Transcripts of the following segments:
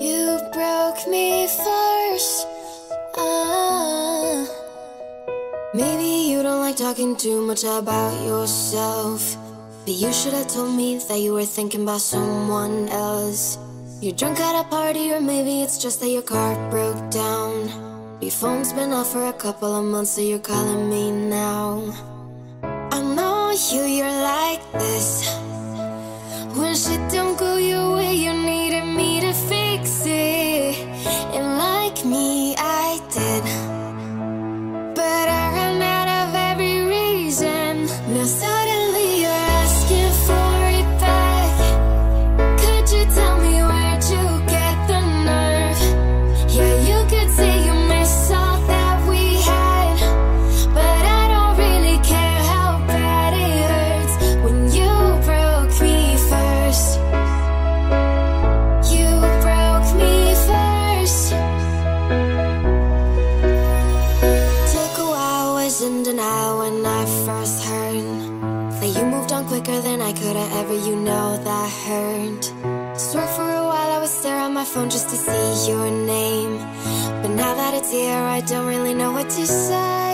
You broke me first. Ah. Maybe you don't like talking too much about yourself. But you should have told me that you were thinking about someone else. You're drunk at a party, or maybe it's just that your car broke down. Your phone's been off for a couple of months, so you're calling me now. I know you, you're like this. When shit don't go your way, you needed phone just to see your name. But now that it's here, I don't really know what to say.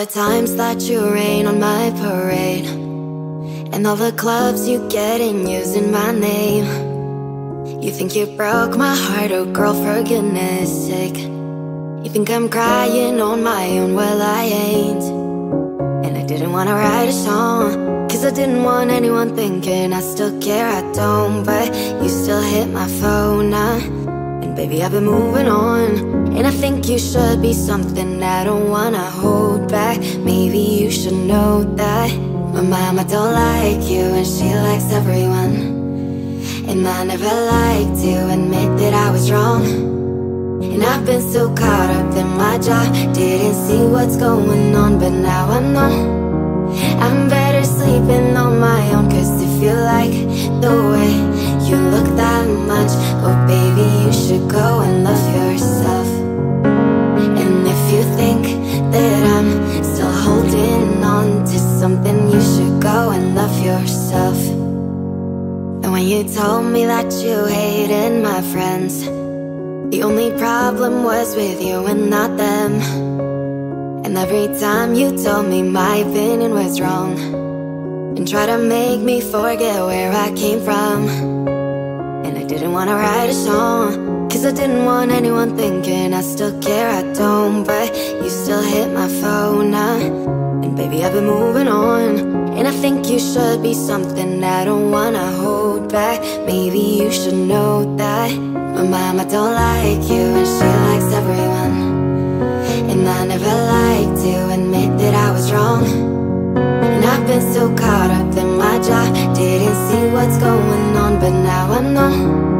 The times that you rain on my parade, and all the clubs you get in using my name. You think you broke my heart, oh girl, for goodness sake. You think I'm crying on my own, well, I ain't. And I didn't wanna write a song, cause I didn't want anyone thinking I still care, I don't. But you still hit my phone, uh, and baby, I've been moving on. And I think you should be something I don't wanna hold back. Maybe you should know that. My mama don't like you, and she likes everyone. And I never liked to admit that I was wrong. And I've been so caught up in my job, didn't see what's going on, but now I know. I'm better sleeping on my own, cause if you like the way you look that much, oh baby, you should go and love yourself. Think that I'm still holding on to something, you should go and love yourself. And when you told me that you hated my friends, the only problem was with you and not them. And every time you told me my opinion was wrong, and try to make me forget where I came from. And I didn't wanna write a song, cause I didn't want anyone thinking I still care, I don't. But you still hit my phone, uh, and baby, I've been moving on. And I think you should be something I don't wanna hold back. Maybe you should know that my mama don't like you, and she likes everyone. And I never liked to admit that I was wrong. And I've been so caught up in my job, didn't see what's going on, but now I know.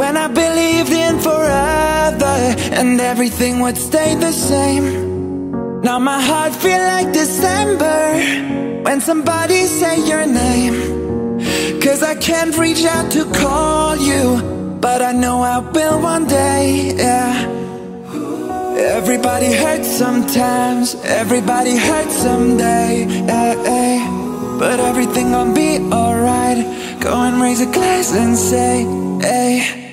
when I believed in forever And everything would stay the same. Now my heart feel like December When somebody say your name. Cause I can't reach out to call you But I know I will one day, yeah. Everybody hurts sometimes Everybody hurts someday, yeah, yeah. But everything gon' be alright. Go and raise a glass and say, hey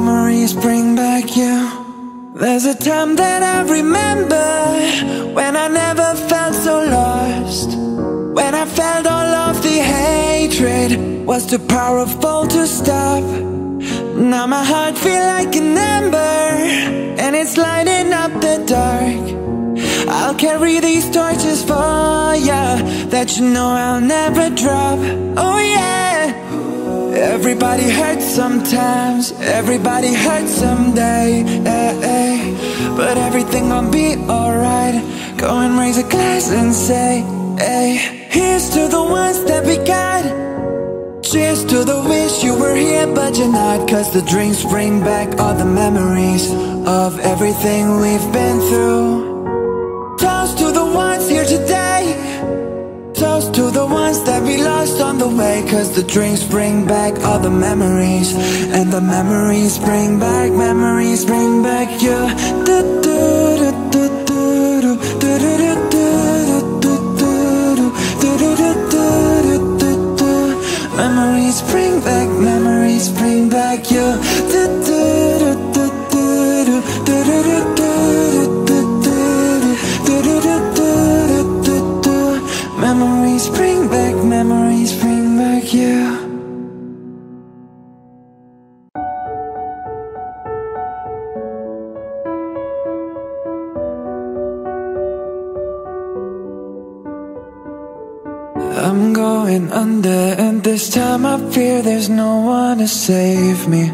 memories bring back you. There's a time that I remember When I never felt so lost. When I felt all of the hatred Was too powerful to stop. Now my heart feel like an ember And it's lighting up the dark. I'll carry these torches for ya That you know I'll never drop. Oh yeah Everybody hurts sometimes. Everybody hurts someday. Eh, eh. But everything gon' be alright. Go and raise a glass and say hey Here's to the ones that we got. Cheers to the wish you were here but you're not. Cause the drinks bring back all the memories Of everything we've been through. Toast to the ones here today Toast to the ones that we lost on the way. Cause the drinks bring back all the memories. And the memories bring back, memories bring back you this time I fear there's no one to save me.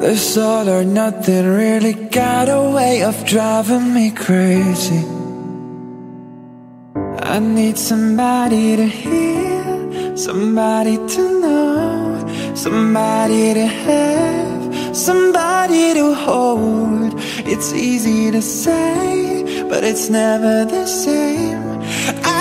This all or nothing really got a way of driving me crazy. I need somebody to hear, somebody to know Somebody to have, somebody to hold. It's easy to say, but it's never the same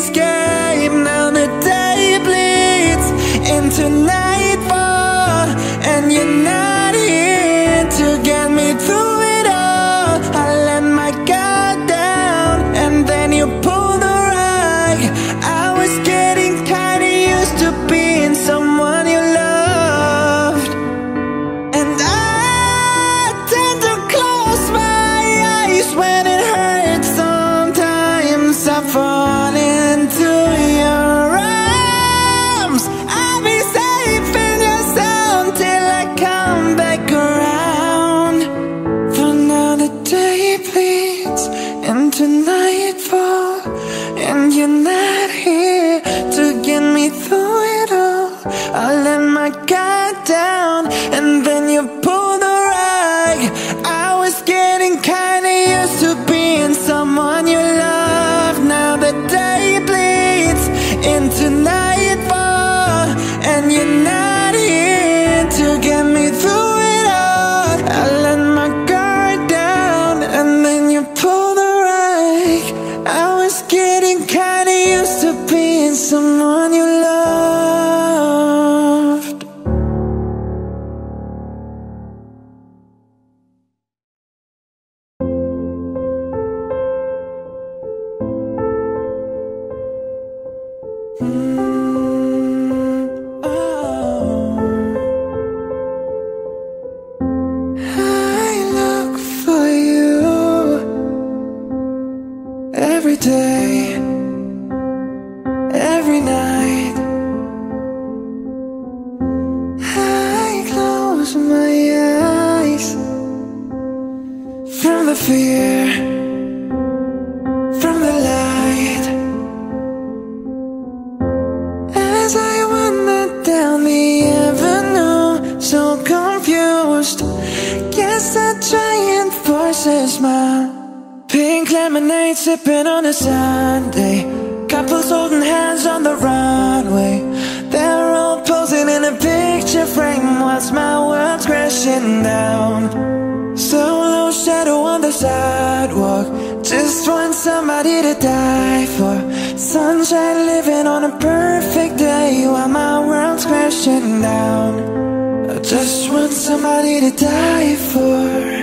scared somebody to die for.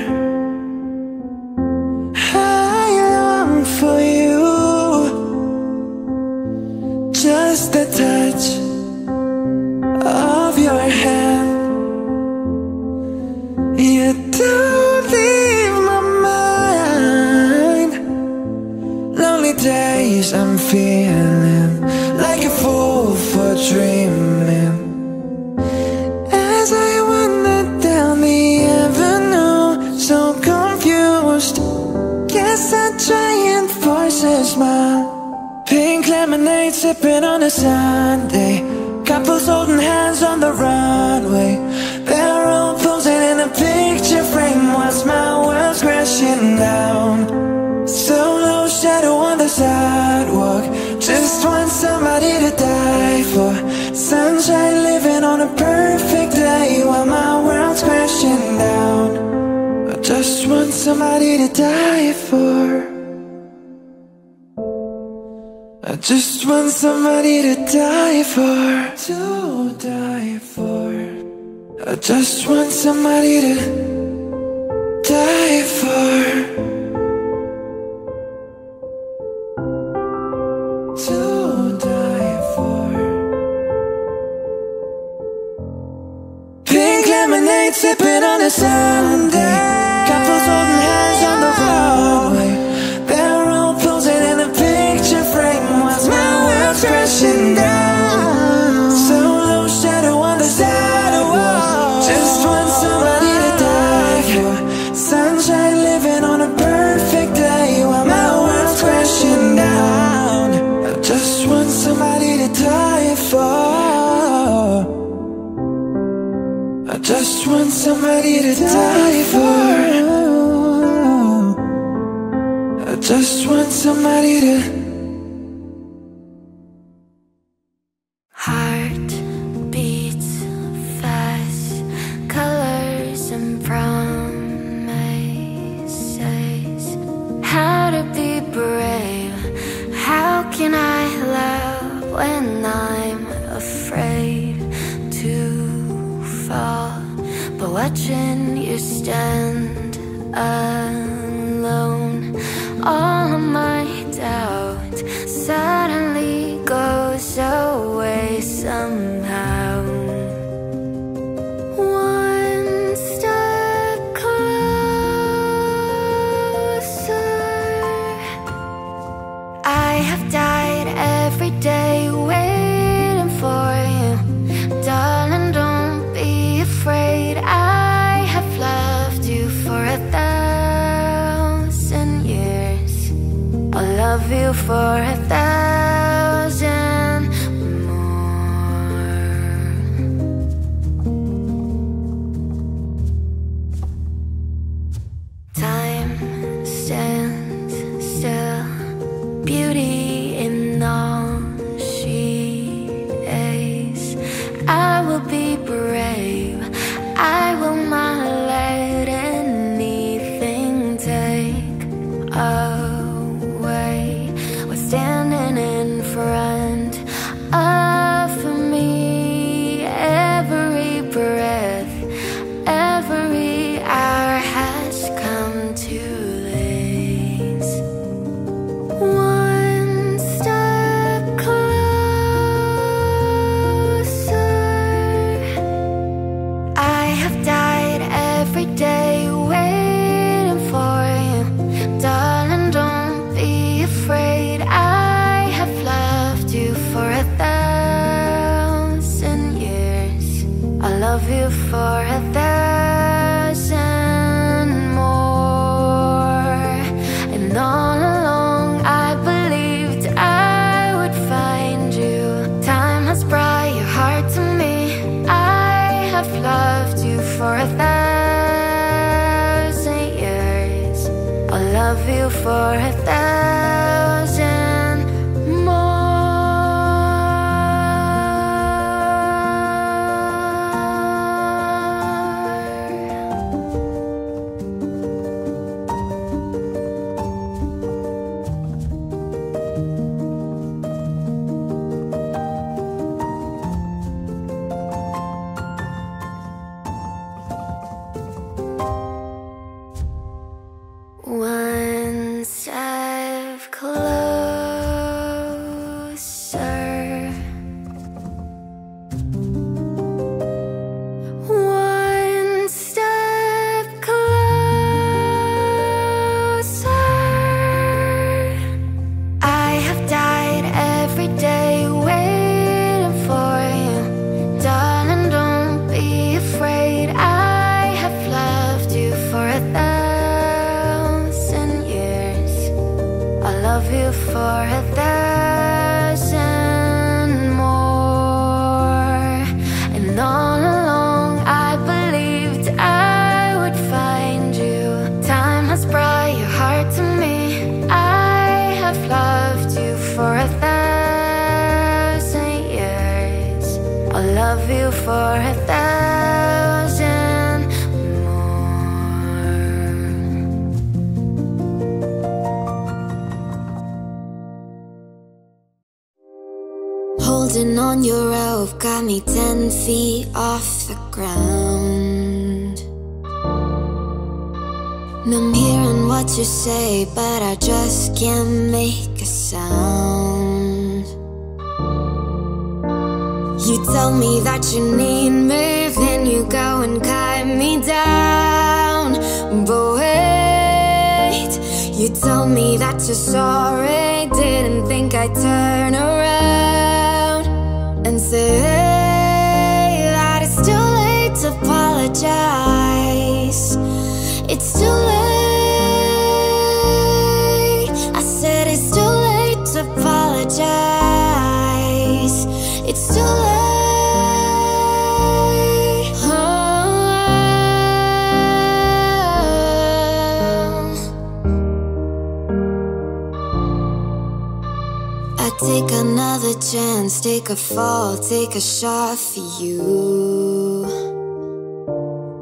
You.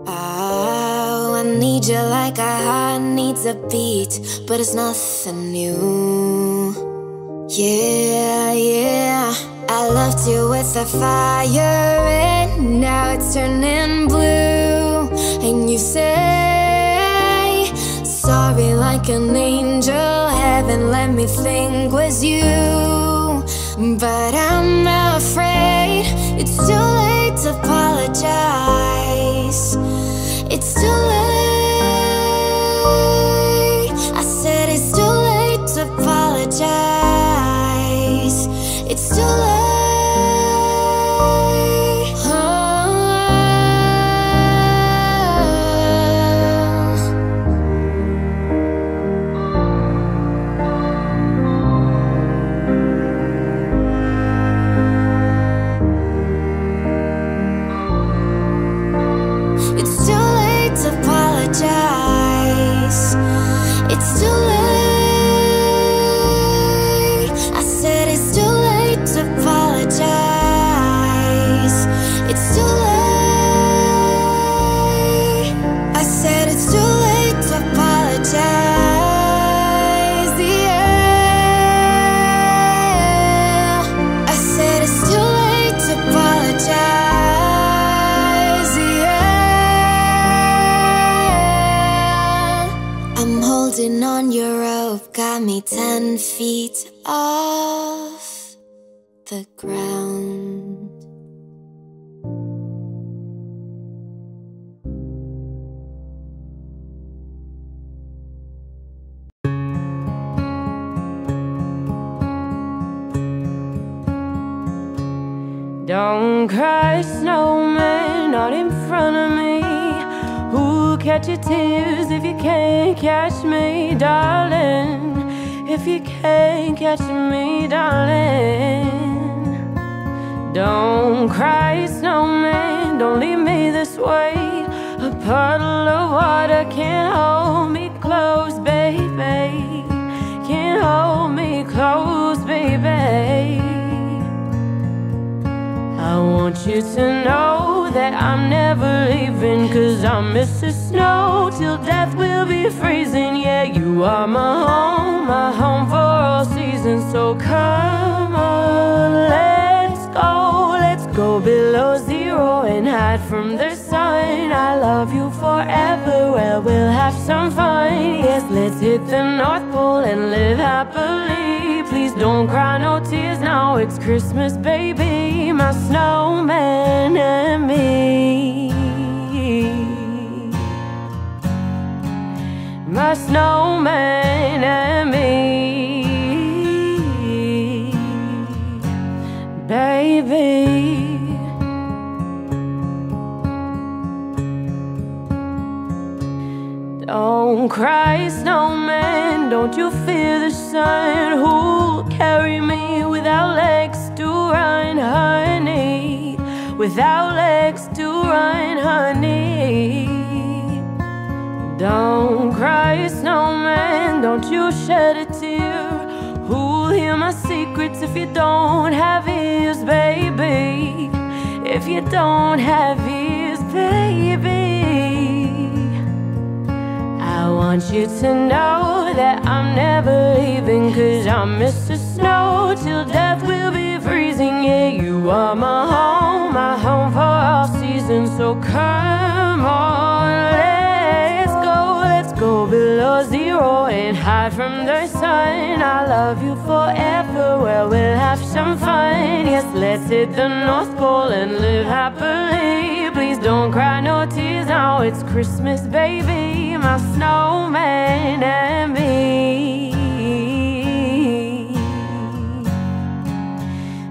Oh, I need you like a heart needs a beat, but it's nothing new. Yeah, yeah. I loved you with a fire, and now it's turning blue. And you say, Sorry, like an angel. Heaven, let me think was you. But I'm afraid apologize. It's too late. Feet off the ground. Don't cry, snowman, not in front of me. Who'll catch your tears if you can't catch me, darling? If you can't catch me, darling. Don't cry, snowman, don't leave me this way. A puddle of water can't hold me close, baby. Can't hold me close, baby. I want you to know that I'm never leaving Cause I miss the snow till death will be freezing. Yeah, you are my home, my home for all seasons. So come on, let's go Let's go below zero and hide from the sun. I love you forever, well we'll have some fun. Yes, let's hit the North Pole and live happily. Please don't cry, no tears now, it's Christmas, baby. My snowman and me. My snowman and me. Baby Oh, don't cry, snowman. Don't you fear the sun? Who'll carry me without legs to run, honey? Without legs to run, honey. Don't cry, snowman. Don't you shed a tear. Who'll hear my secrets if you don't have ears, baby? If you don't have ears, baby. I want you to know that I'm never leaving Cause I miss the snow till death will be freezing. Yeah, you are my home, my home for all seasons. So come on, let's go, let's go below zero And hide from the sun. I love you forever, well we'll have some fun. Yes, let's hit the North Pole and live happily Please don't cry, no tears. Now, it's Christmas, baby My snowman and me.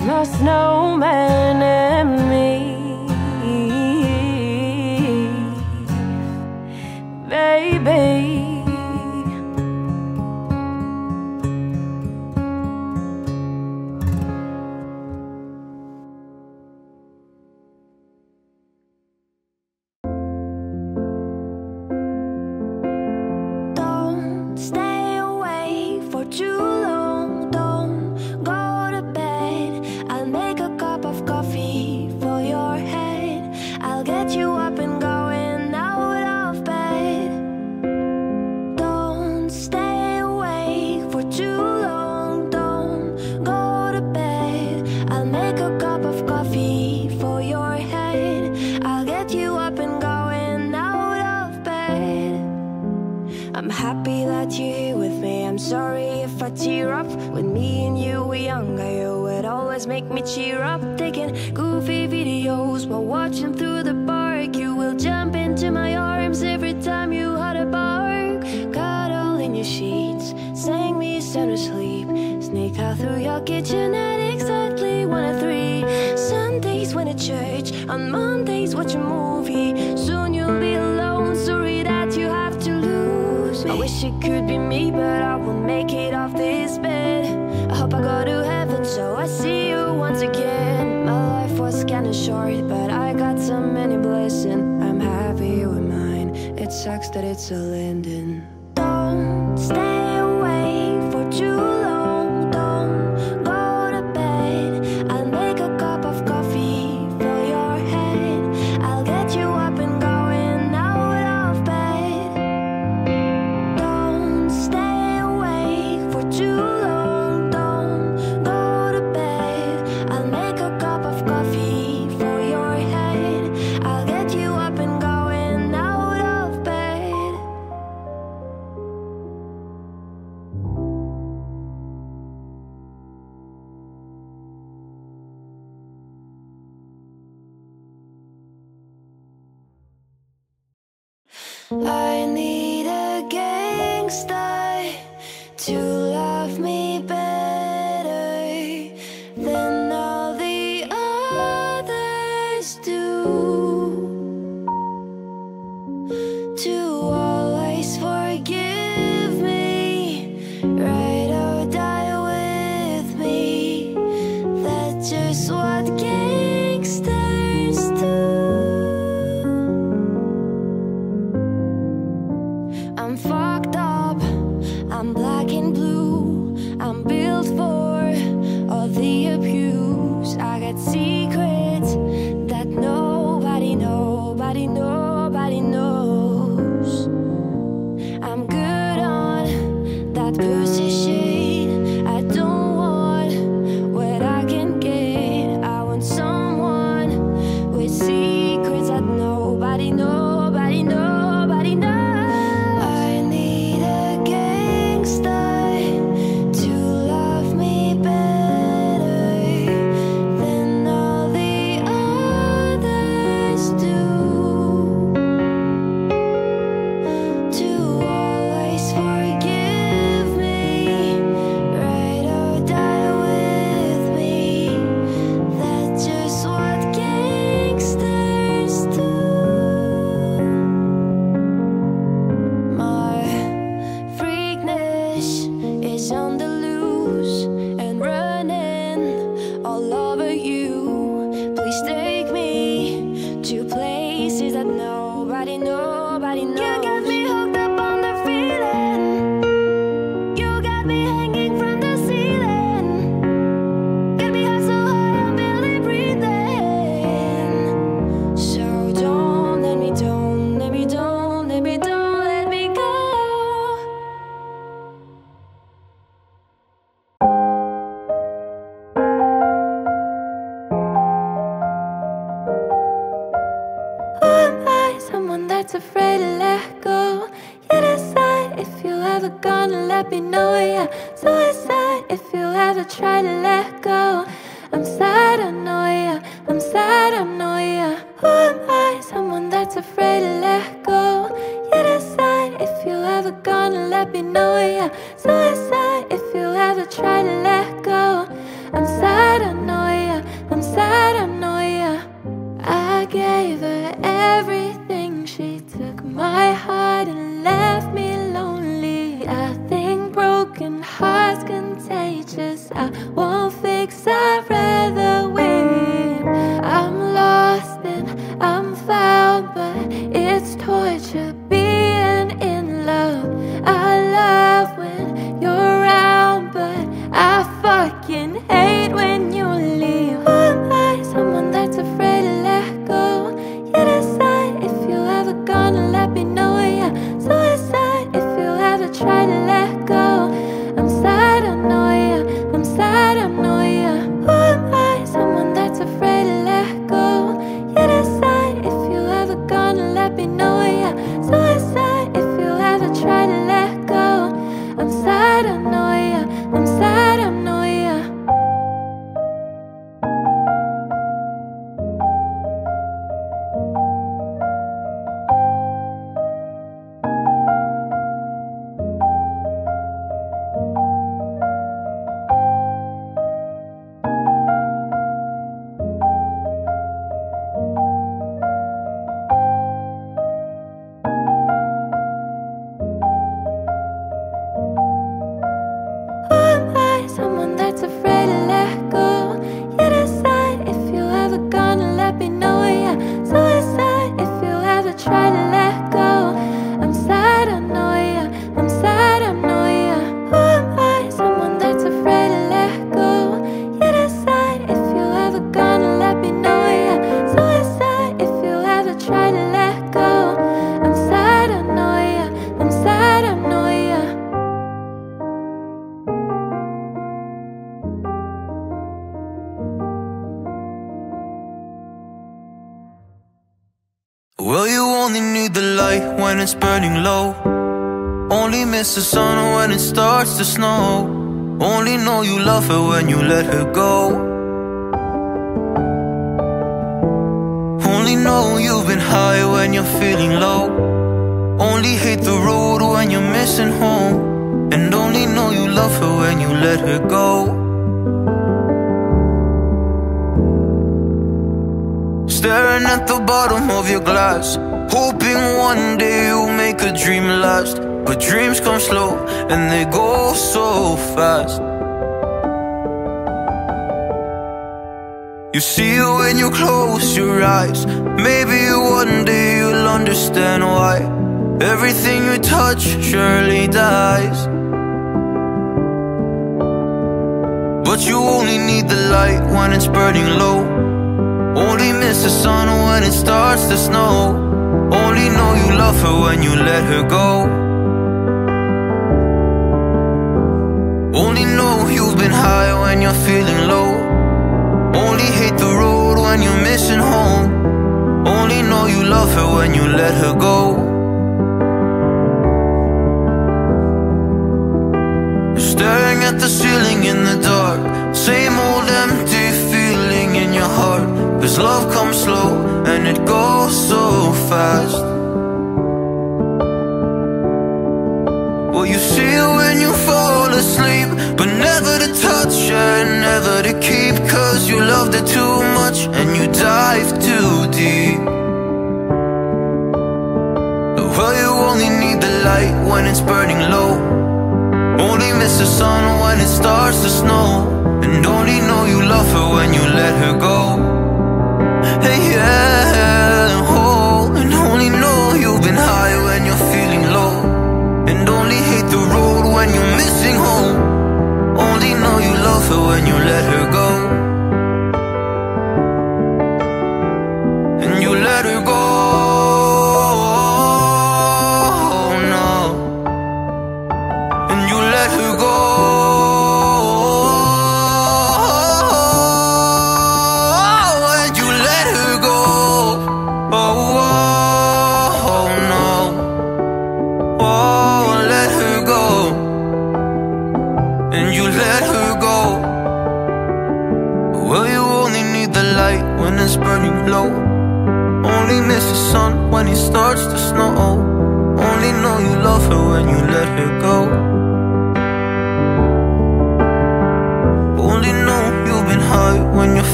My snowman and me. Baby on Mondays watch a movie. Soon you'll be alone, sorry that you have to lose. I wish it could be me, but I won't make it off this bed. I hope I go to heaven, so I see you once again. My life was kinda short, but I got so many blessings. I'm happy with mine. It sucks that it's all ending.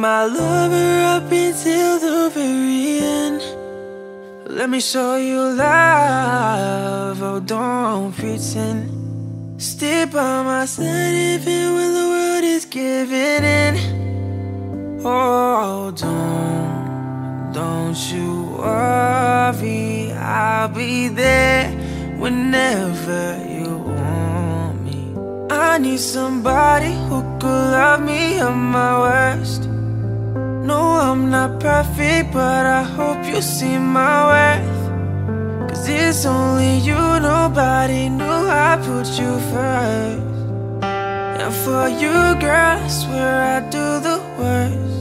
my lover up until the very end. Let me show you love, oh don't pretend. Stay by my side even when the world is giving in. Oh don't, don't you worry I'll be there whenever you want me. I need somebody who could love me at my worst. No, I'm not perfect, but I hope you see my worth. Cause it's only you, nobody knew I put you first. And for you, girl, I swear I'd do the worst.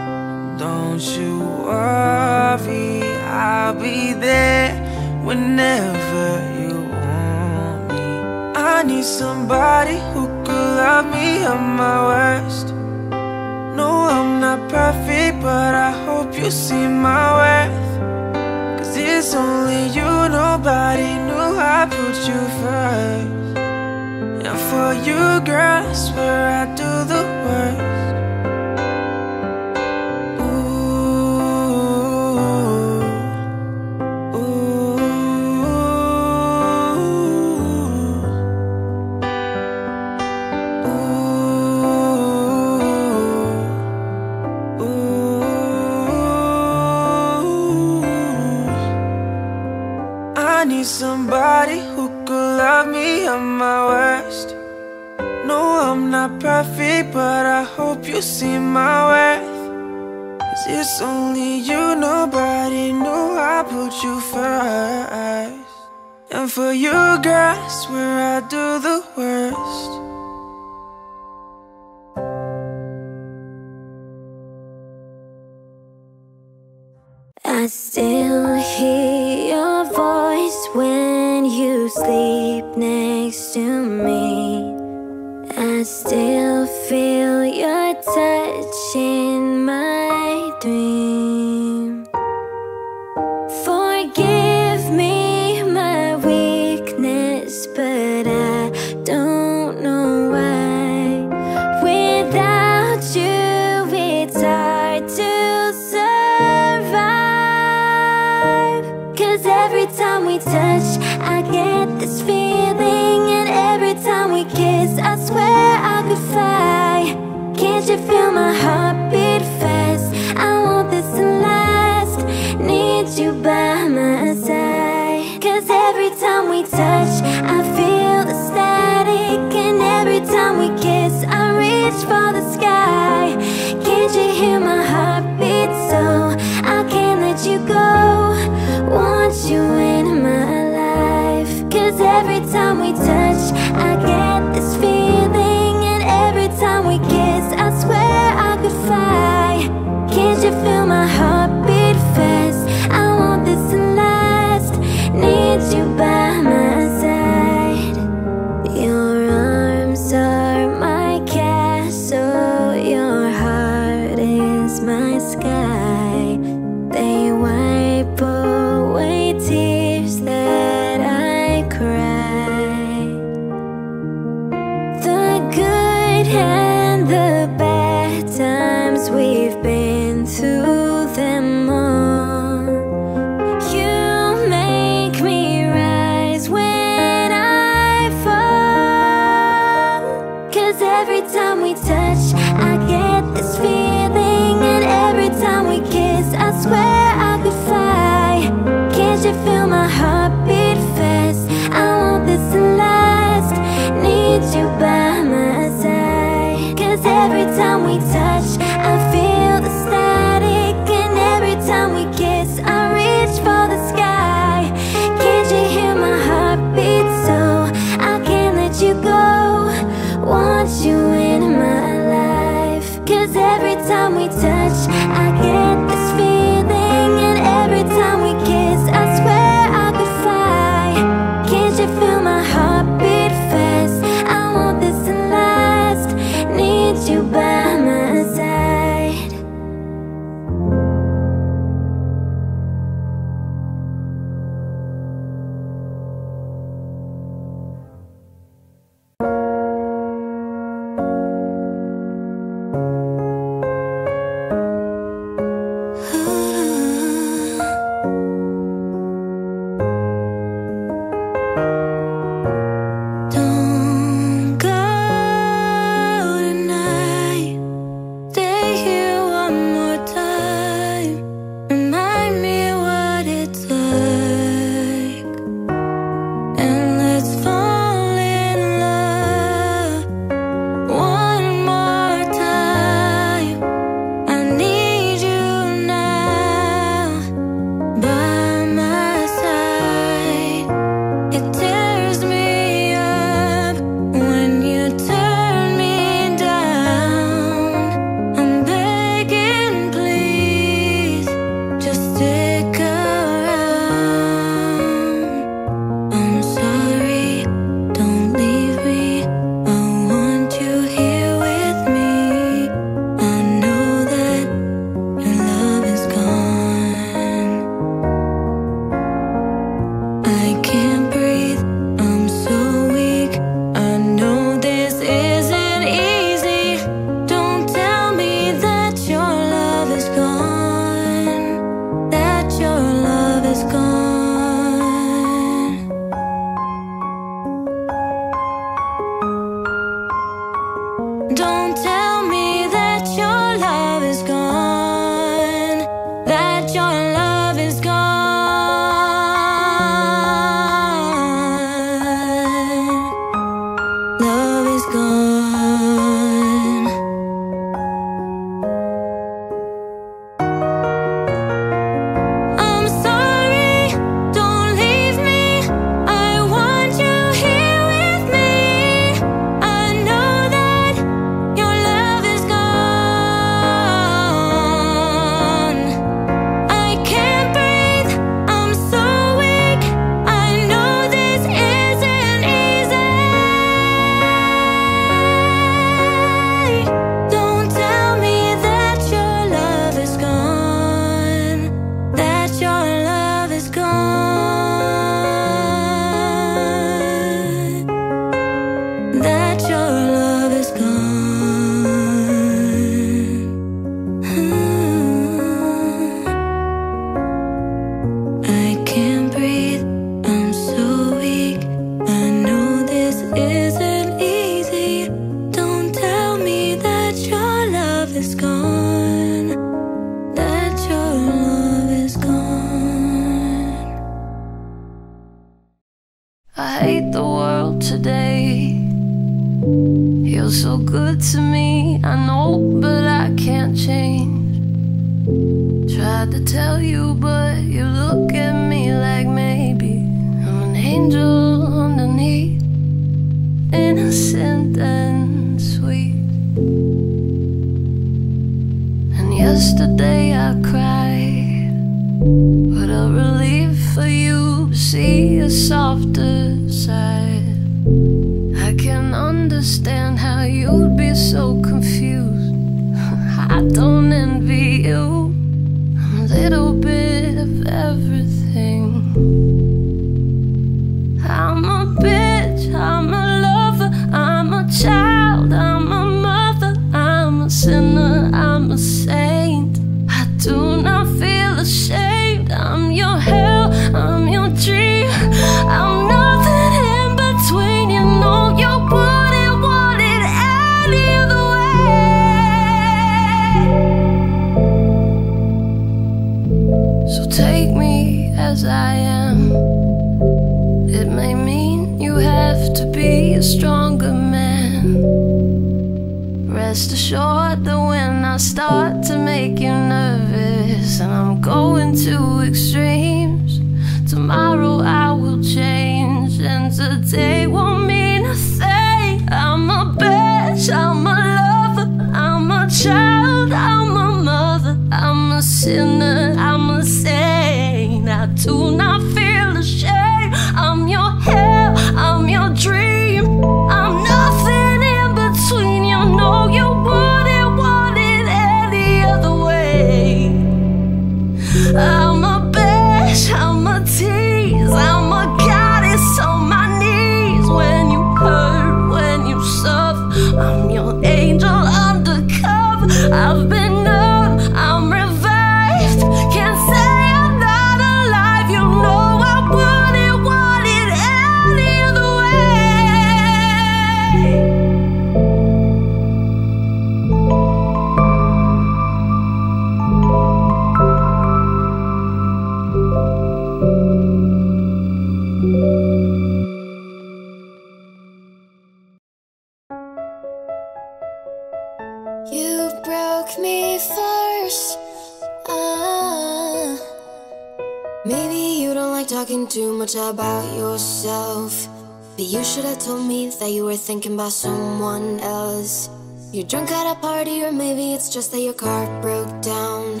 by someone else. You're drunk at a party, or maybe it's just that your car broke down.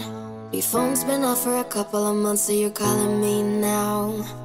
Your phone's been off for a couple of months, so you're calling me now.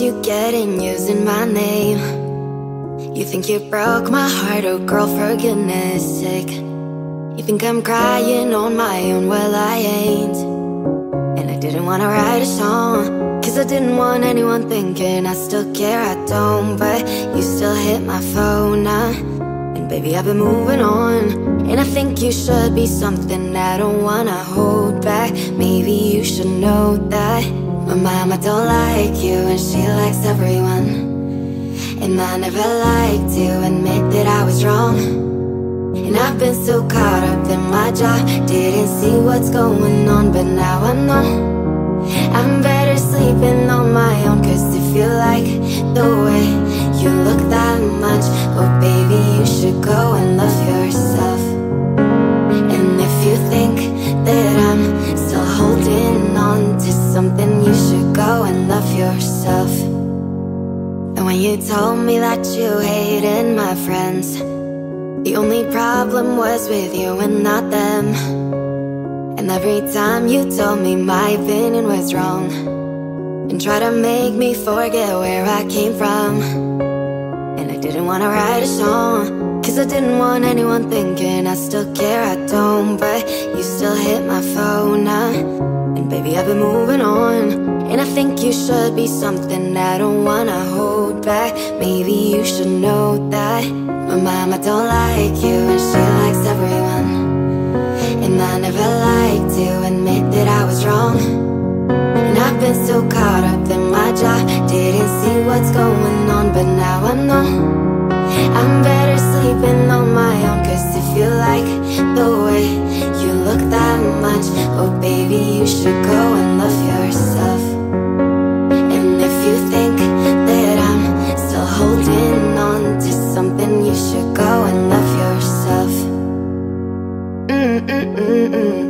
The clubs you get in using my name? You think you broke my heart, oh girl, for goodness sake. You think I'm crying on my own, well I ain't. And I didn't wanna write a song Cause I didn't want anyone thinking I still care, I don't. But you still hit my phone, uh, And baby, I've been moving on. And I think you should be something I don't wanna hold back. Maybe you should know that My mama don't like you and she likes everyone. And I never liked to admit that I was wrong. And I've been so caught up in my job Didn't see what's going on but now I know. I'm better sleeping on my own Cause if you like the way you look that much. Oh baby you should go and love yourself. And if you think that I'm still holding on to something You should go and love yourself. And when you told me that you hated my friends The only problem was with you and not them. And every time you told me my opinion was wrong And try to make me forget where I came from. And I didn't wanna write a song Cause I didn't want anyone thinking I still care, I don't. But you still hit my phone baby, I've been moving on. And I think you should be something I don't wanna hold back. Maybe you should know that My mama don't like you and she likes everyone. And I never liked to admit that I was wrong. And I've been so caught up in my job Didn't see what's going on, but now I know. I'm better sleeping on my own Cause if you like the way look that much. Oh baby, you should go and love yourself. And if you think that I'm still holding on to something You should go and love yourself. Mm -mm -mm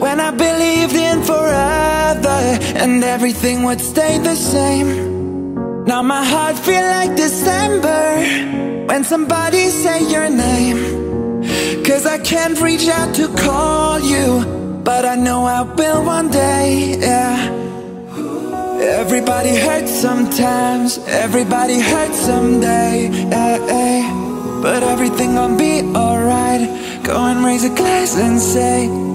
When I believed in forever And everything would stay the same. Now my heart feel like December when somebody say your name. Cause I can't reach out to call you But I know I will one day, yeah. Everybody hurts sometimes Everybody hurts someday, yeah, yeah. But everything gon' be alright. Go and raise a glass and say,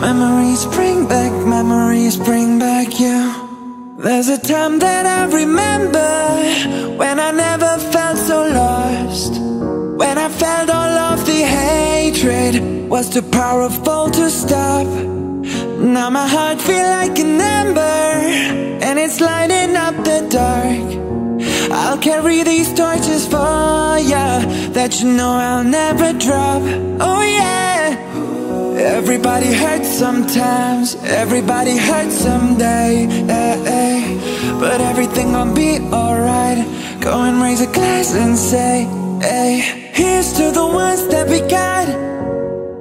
Memories bring back, memories bring back you. There's a time that I remember When I never felt so lost. When I felt all of the hatred Was too powerful to stop. Now my heart feel like an ember And it's lighting up the dark I'll carry these torches for ya That you know I'll never drop. Oh yeah. Everybody hurts sometimes, everybody hurts someday. Eh, eh. But everything gon' be alright. Go and raise a glass and say, hey Here's to the ones that we got.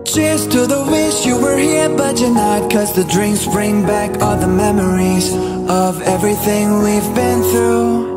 Cheers to the wish you were here but you're not. Cause the drinks bring back all the memories Of everything we've been through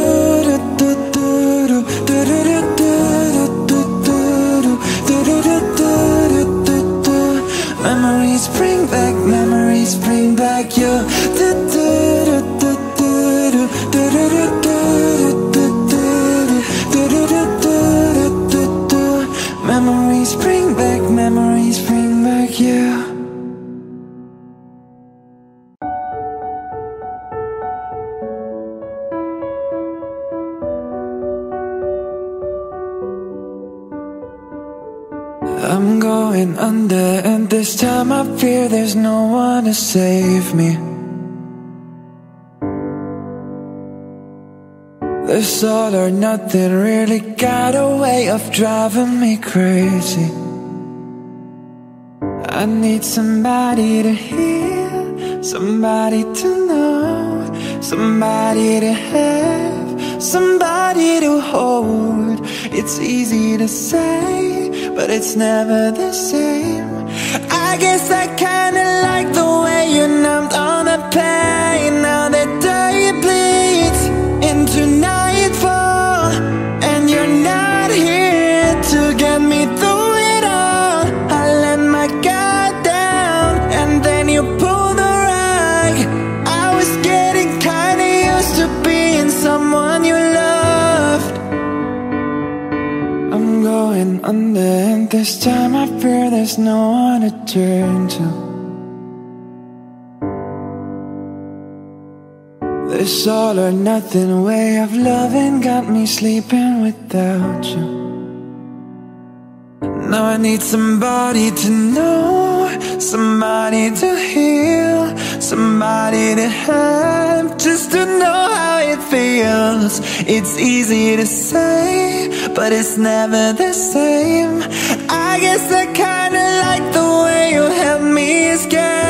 this time I fear there's no one to save me. This all or nothing really got a way of driving me crazy. I need somebody to hear, somebody to know, somebody to have, somebody to hold. It's easy to say, but it's never the same. I guess I kinda like the way you numbed all the pain. Now and this time I fear there's no one to turn to. This all or nothing way of loving got me sleeping without you. Now I need somebody to know, somebody to heal, somebody to have, just to know how it feels. It's easy to say, but it's never the same. I guess I kinda like the way you help me escape.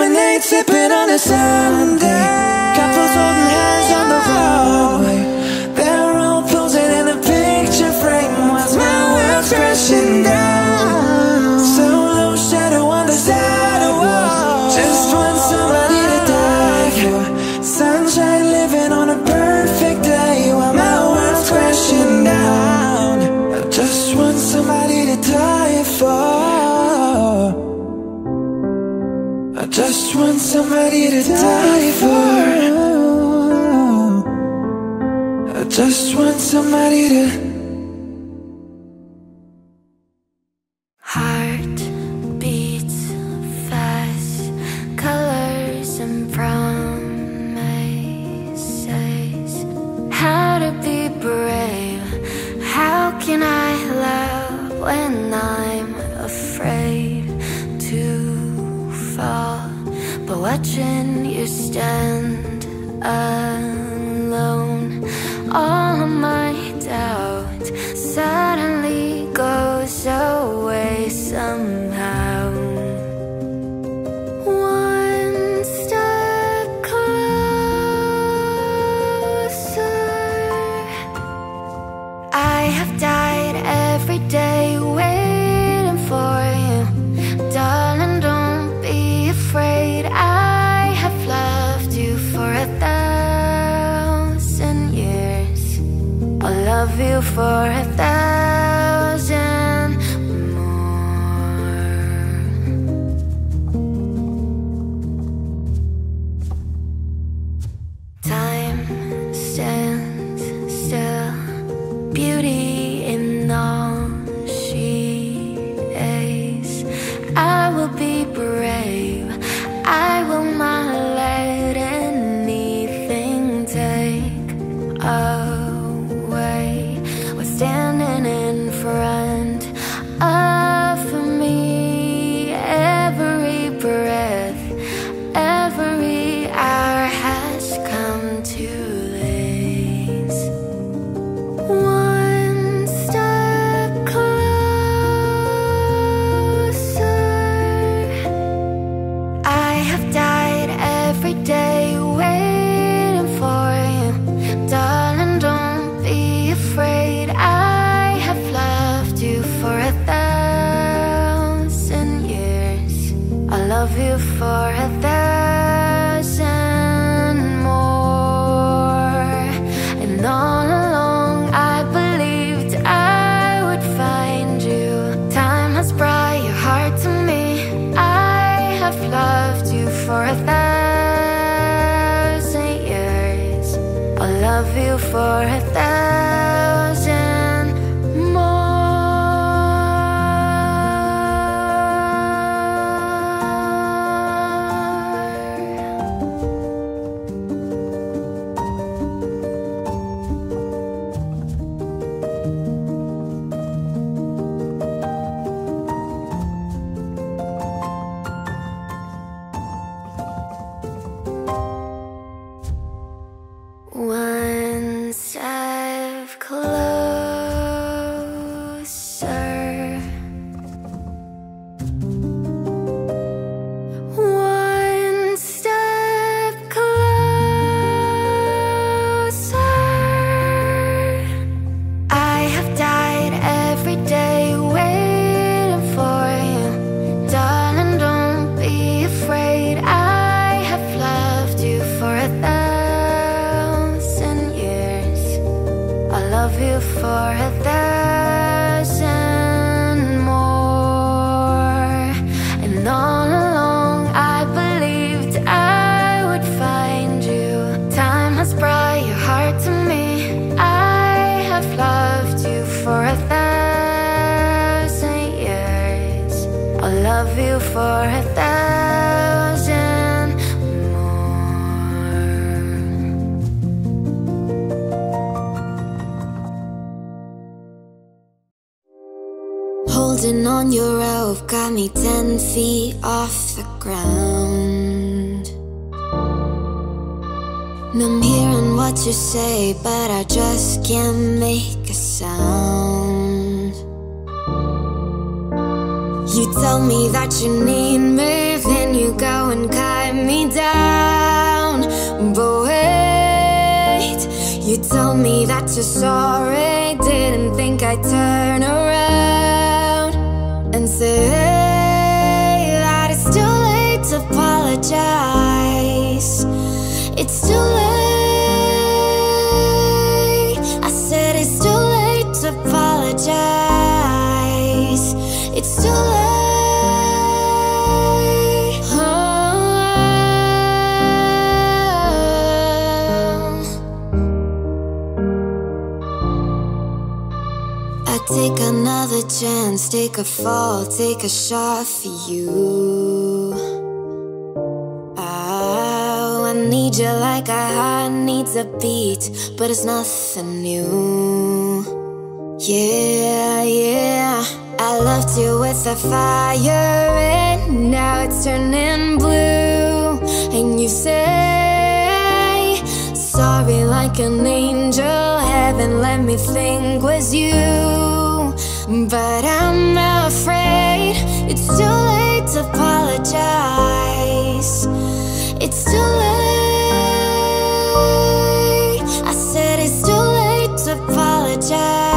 Lemonade sipping on a Sunday. Somebody to for a thousand more. Holding on your rope got me ten feet off the ground. And I'm hearing what you say, but I just can't make a sound. You tell me that you need me, then you go and cut me down. But wait, you tell me that you're sorry, didn't think I'd turn around and say that it's too late to apologize. It's too late. I said it's too late to apologize. It's too late. Chance, take a fall, take a shot for you. Oh, I need you like a heart needs a beat, but it's nothing new. Yeah, yeah. I loved you with a fire, and now it's turning blue. And you say, Sorry, like an angel. Heaven let me think was you. But I'm afraid it's too late to apologize. It's too late. I said it's too late to apologize.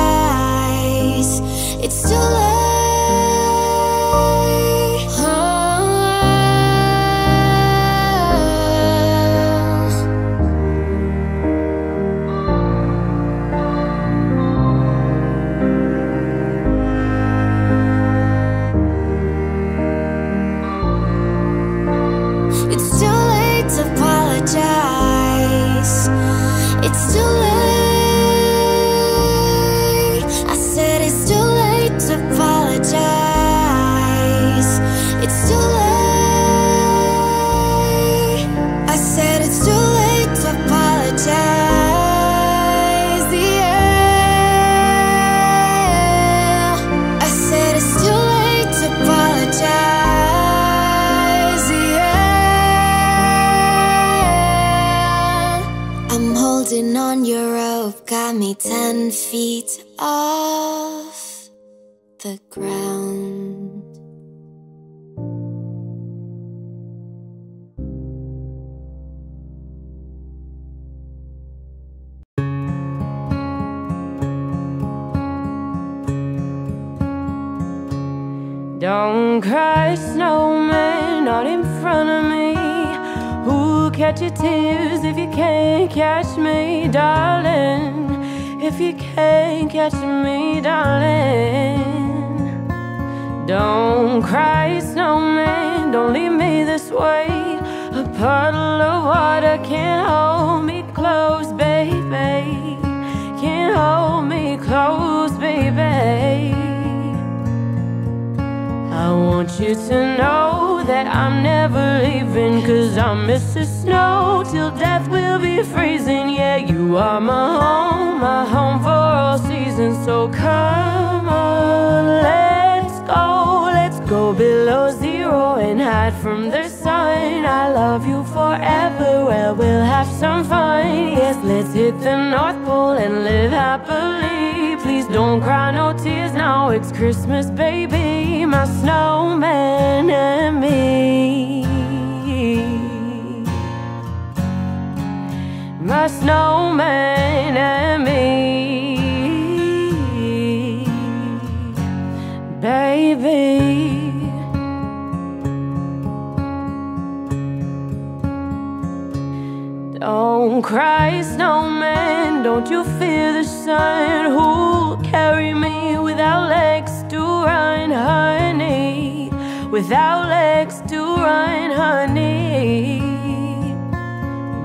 Ten feet off the ground. Don't cry, snowman, not in front of me. Who'll catch your tears if you can't catch me, darling? If you can't catch me, darling. Don't cry, snowman, don't leave me this way. A puddle of water can't hold me close, baby. Can't hold me close, baby. I want you to know that I'm never leaving Cause I'm Mr. Snow till death will be freezing. Yeah, you are my home, my home for all seasons. So come on, let's go Let's go below zero and hide from the sun. I love you forever, well we'll have some fun. Yes, let's hit the North Pole and live happily. Please don't cry no tears now, it's Christmas baby My snowman and me. My snowman and me. Baby Oh, don't cry, snowman, don't you fear the sun Who'll carry me without legs to run, honey Without legs to run, honey.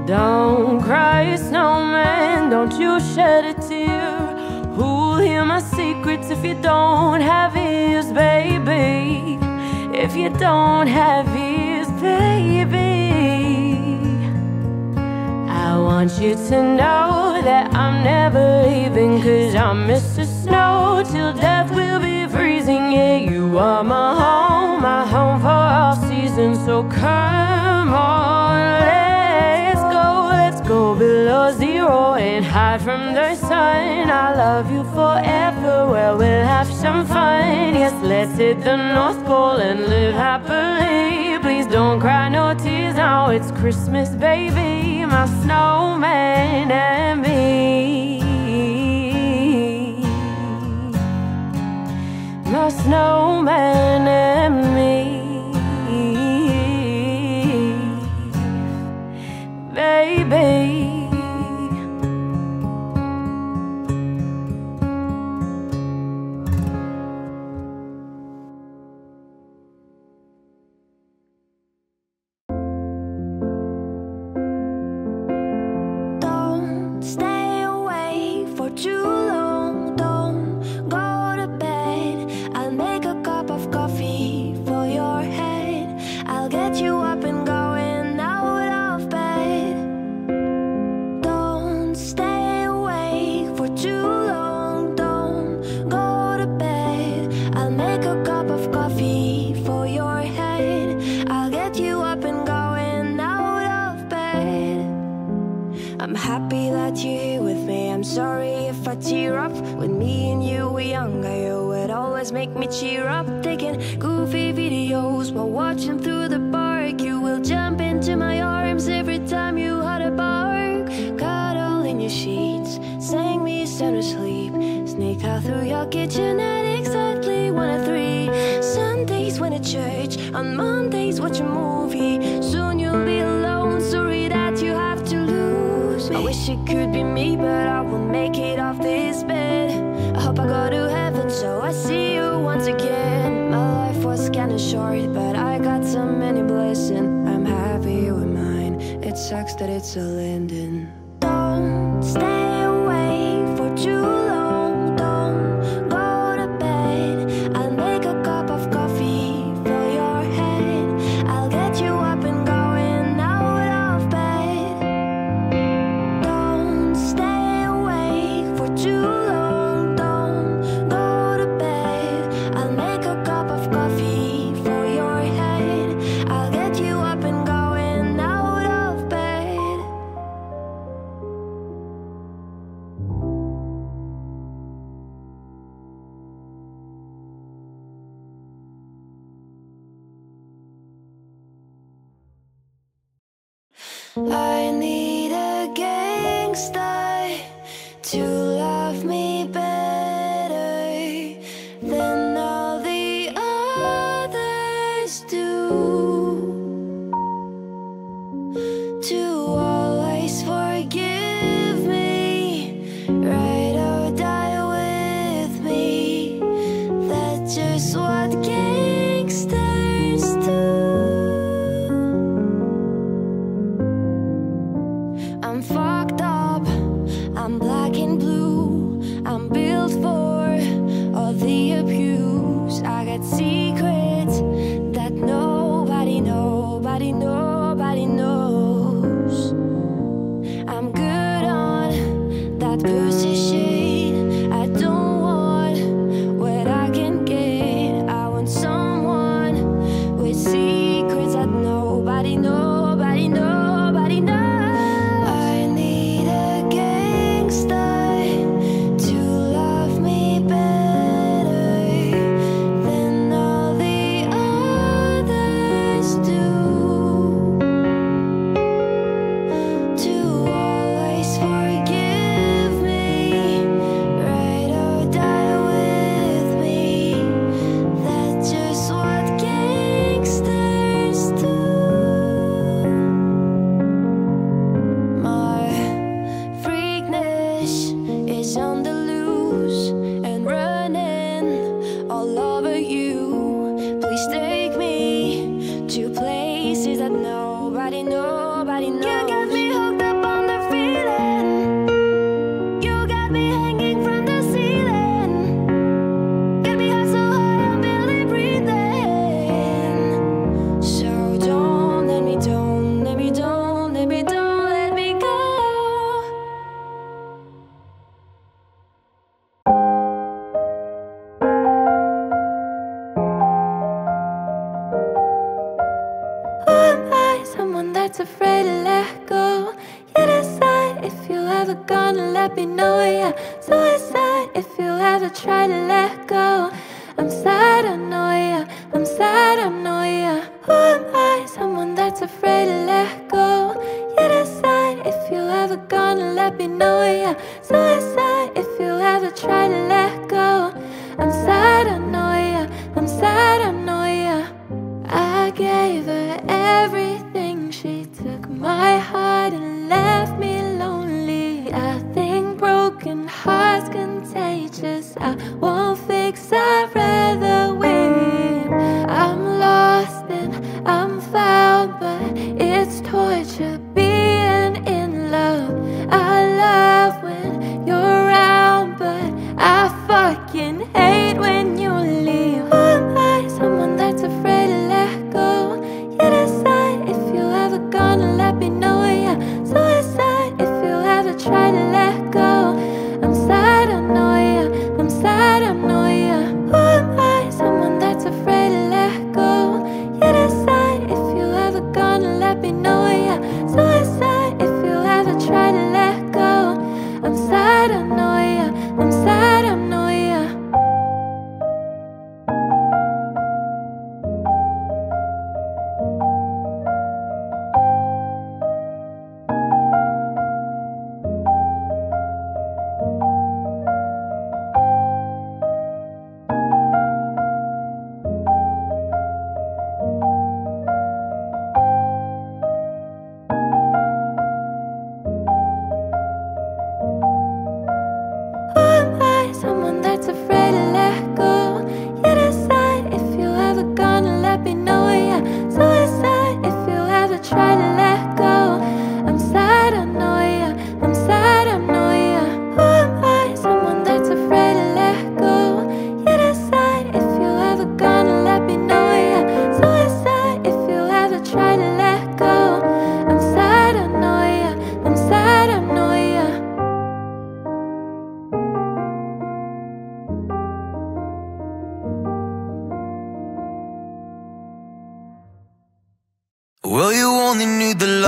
Don't cry, snowman, don't you shed a tear Who'll hear my secrets if you don't have ears, baby? If you don't have ears, baby. I want you to know that I'm never leaving Cause I'm Mr. Snow till death will be freezing Yeah, you are my home, my home for all seasons So come on go below zero and hide from the sun. I love you forever, where we'll have some fun. Yes, let's hit the North Pole and live happily. Please don't cry no tears now, it's Christmas, baby. My snowman and me. My snowman and me. baby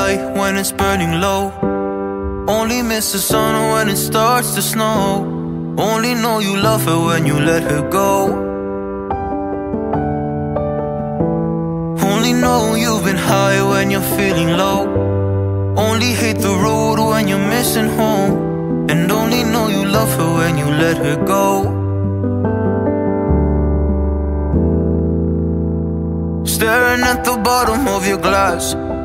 light when it's burning low. Only miss the sun when it starts to snow. Only know you love her when you let her go. Only know you've been high when you're feeling low. Only hate the road when you're missing home. And only know you love her when you let her go. Staring at the bottom of your glass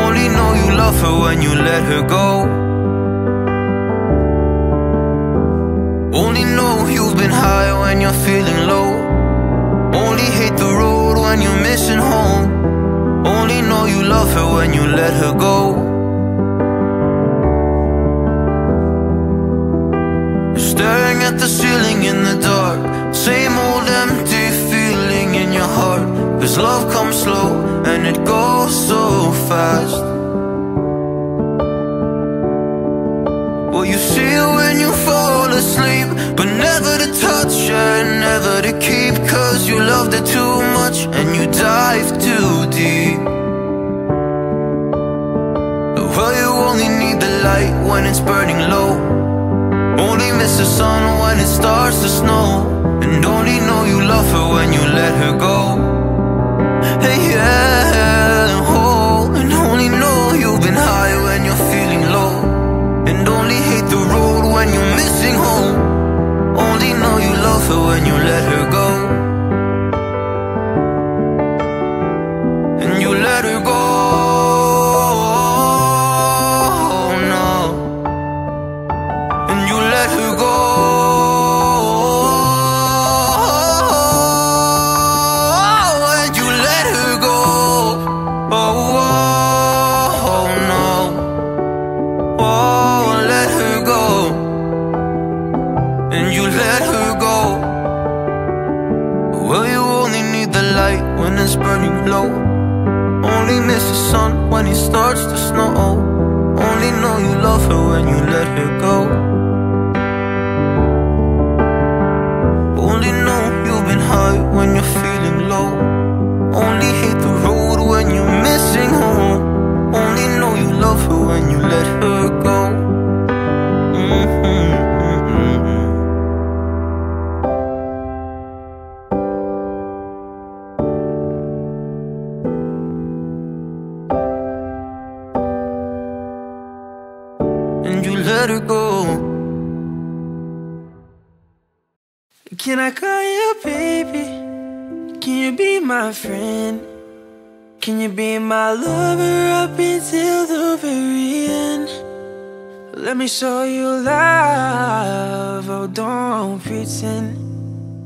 Only know you love her when you let her go. Only know you've been high when you're feeling low. Only hate the road when you're missing home. Only know you love her when you let her go. Staring at the ceiling in the dark. Same old Cause love comes slow and it goes so fast. Well you see it when you fall asleep But never to touch and never to keep. Cause you loved it too much and you dive too deep. Well you only need the light when it's burning low. Only miss the sun when it starts to snow. And only know you love her when you let her go when you're feeling low. And only hate the road when you're missing home. Only know you love her when you let her go friend? Can you be my lover up until the very end? Let me show you love, oh don't pretend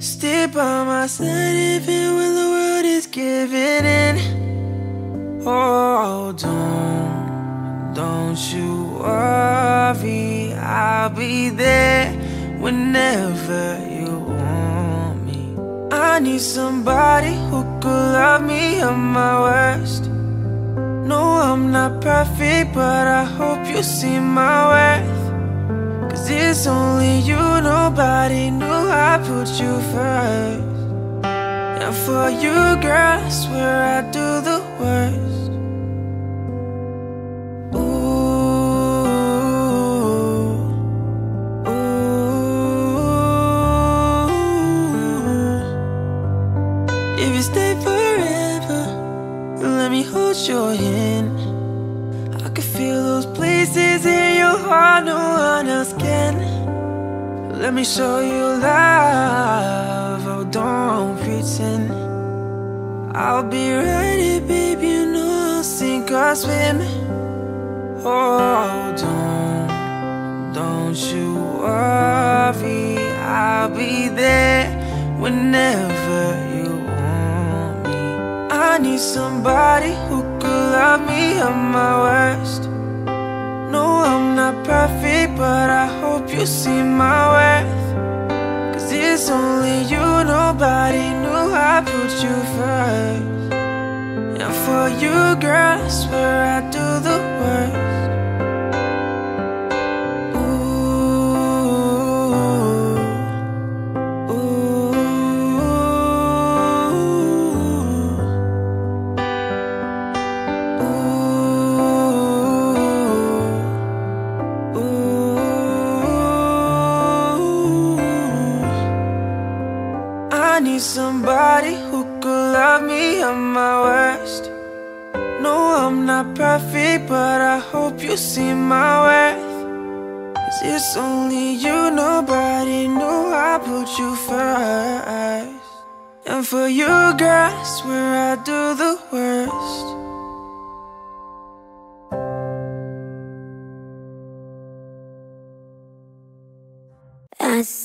Stay by my side even when the world is giving in Oh don't, don't you worry I'll be there whenever I need somebody who could love me at my worst no, I'm not perfect, but I hope you see my worth. Cause it's only you, nobody knew I put you first. And for you, girl, I swear I do the worst. Let me show you love. Oh, don't pretend. I'll be here, baby. You know I'll sink or swim. Oh, don't, don't you worry. I'll be there whenever you want me. I need somebody who could love me at my worst. No, I'm not perfect, but I hope you see my worth. Cause it's only you, nobody knew I put you first. And for you, girl, I swear I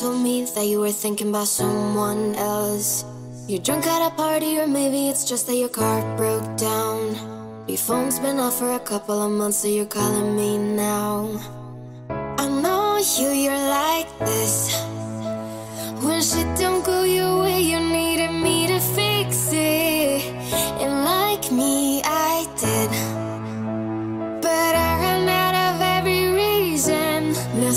Told me that you were thinking about someone else. You're drunk at a party, or maybe it's just that your car broke down. Your phone's been off for a couple of months, so you're calling me now. I know you, you're like this. When shit don't go your way, you needed me to fix it. And like me, I did. But I ran out of every reason. Now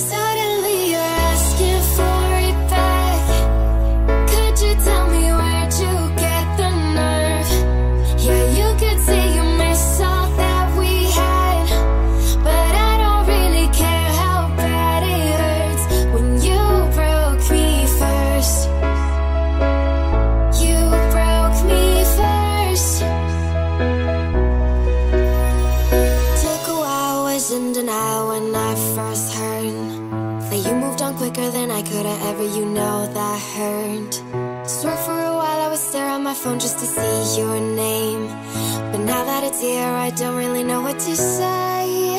phone just to see your name. But now that it's here, I don't really know what to say.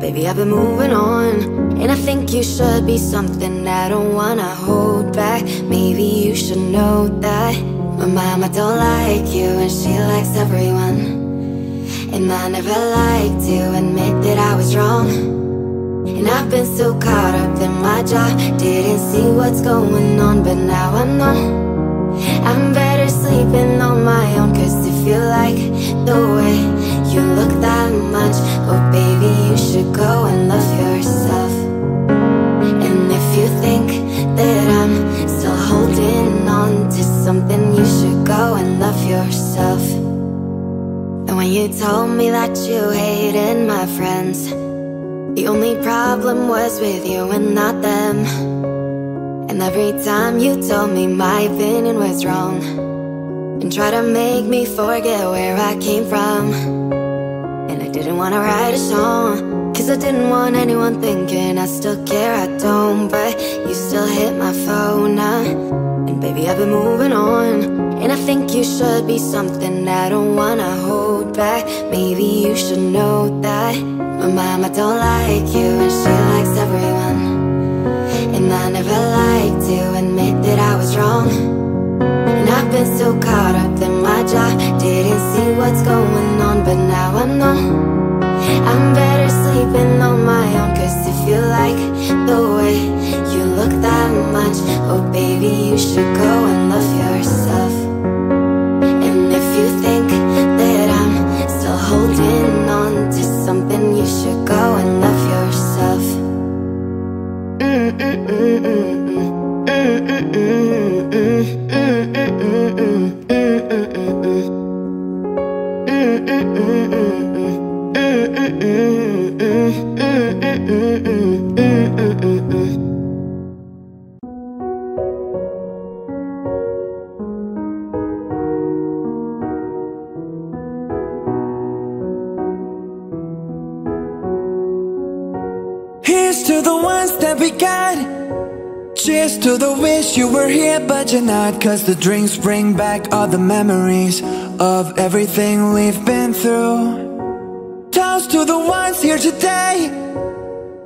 baby, I've been moving on. And I think you should be something I don't wanna hold back. Maybe you should know that. My mama don't like you, and she likes everyone. And I never liked to admit that I was wrong. And I've been so caught up in my job Didn't see what's going on, but now I know I'm better sleeping on my own Cause if you like the way you look that much Oh baby, you should go and love yourself. And if you think that I'm still holding on to something You should go and love yourself. And when you told me that you hated my friends the only problem was with you and not them. And every time you told me my opinion was wrong And try to make me forget where I came from Didn't wanna write a song. Cause I didn't want anyone thinking I still care, I don't. But you still hit my phone now And baby I've been moving on. And I think you should be something I don't wanna hold back. Maybe you should know that My mama don't like you and she likes everyone. And I never liked to admit that I was wrong. And I've been so caught up in my job Didn't see what's going on but now I know. I'm better sleeping on my own Cause if you like the way you look that much Oh baby you should go and love yourself. And if you think that I'm still holding on to something You should go and love yourself. Here's wish you were here, but you're not. Cause the drinks bring back all the memories of everything we've been through. Toast to the ones here today.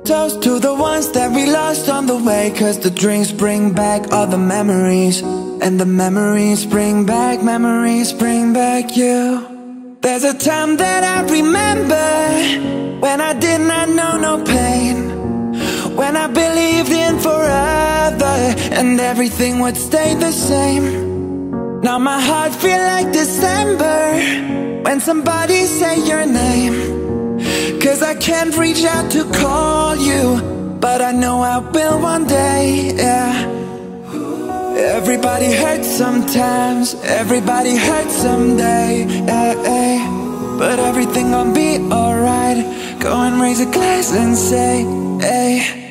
Toast to the ones that we lost on the way. Cause the drinks bring back all the memories. And the memories bring back, memories bring back you. There's a time that I remember when I did not know no pain. When I believed in forever and everything would stay the same. Now my heart feel like December when somebody say your name. Cause I can't reach out to call you, but I know I will one day, yeah. Everybody hurts sometimes, everybody hurts someday, yeah, yeah. But everything gon' be alright. Go and raise a glass and say, hey,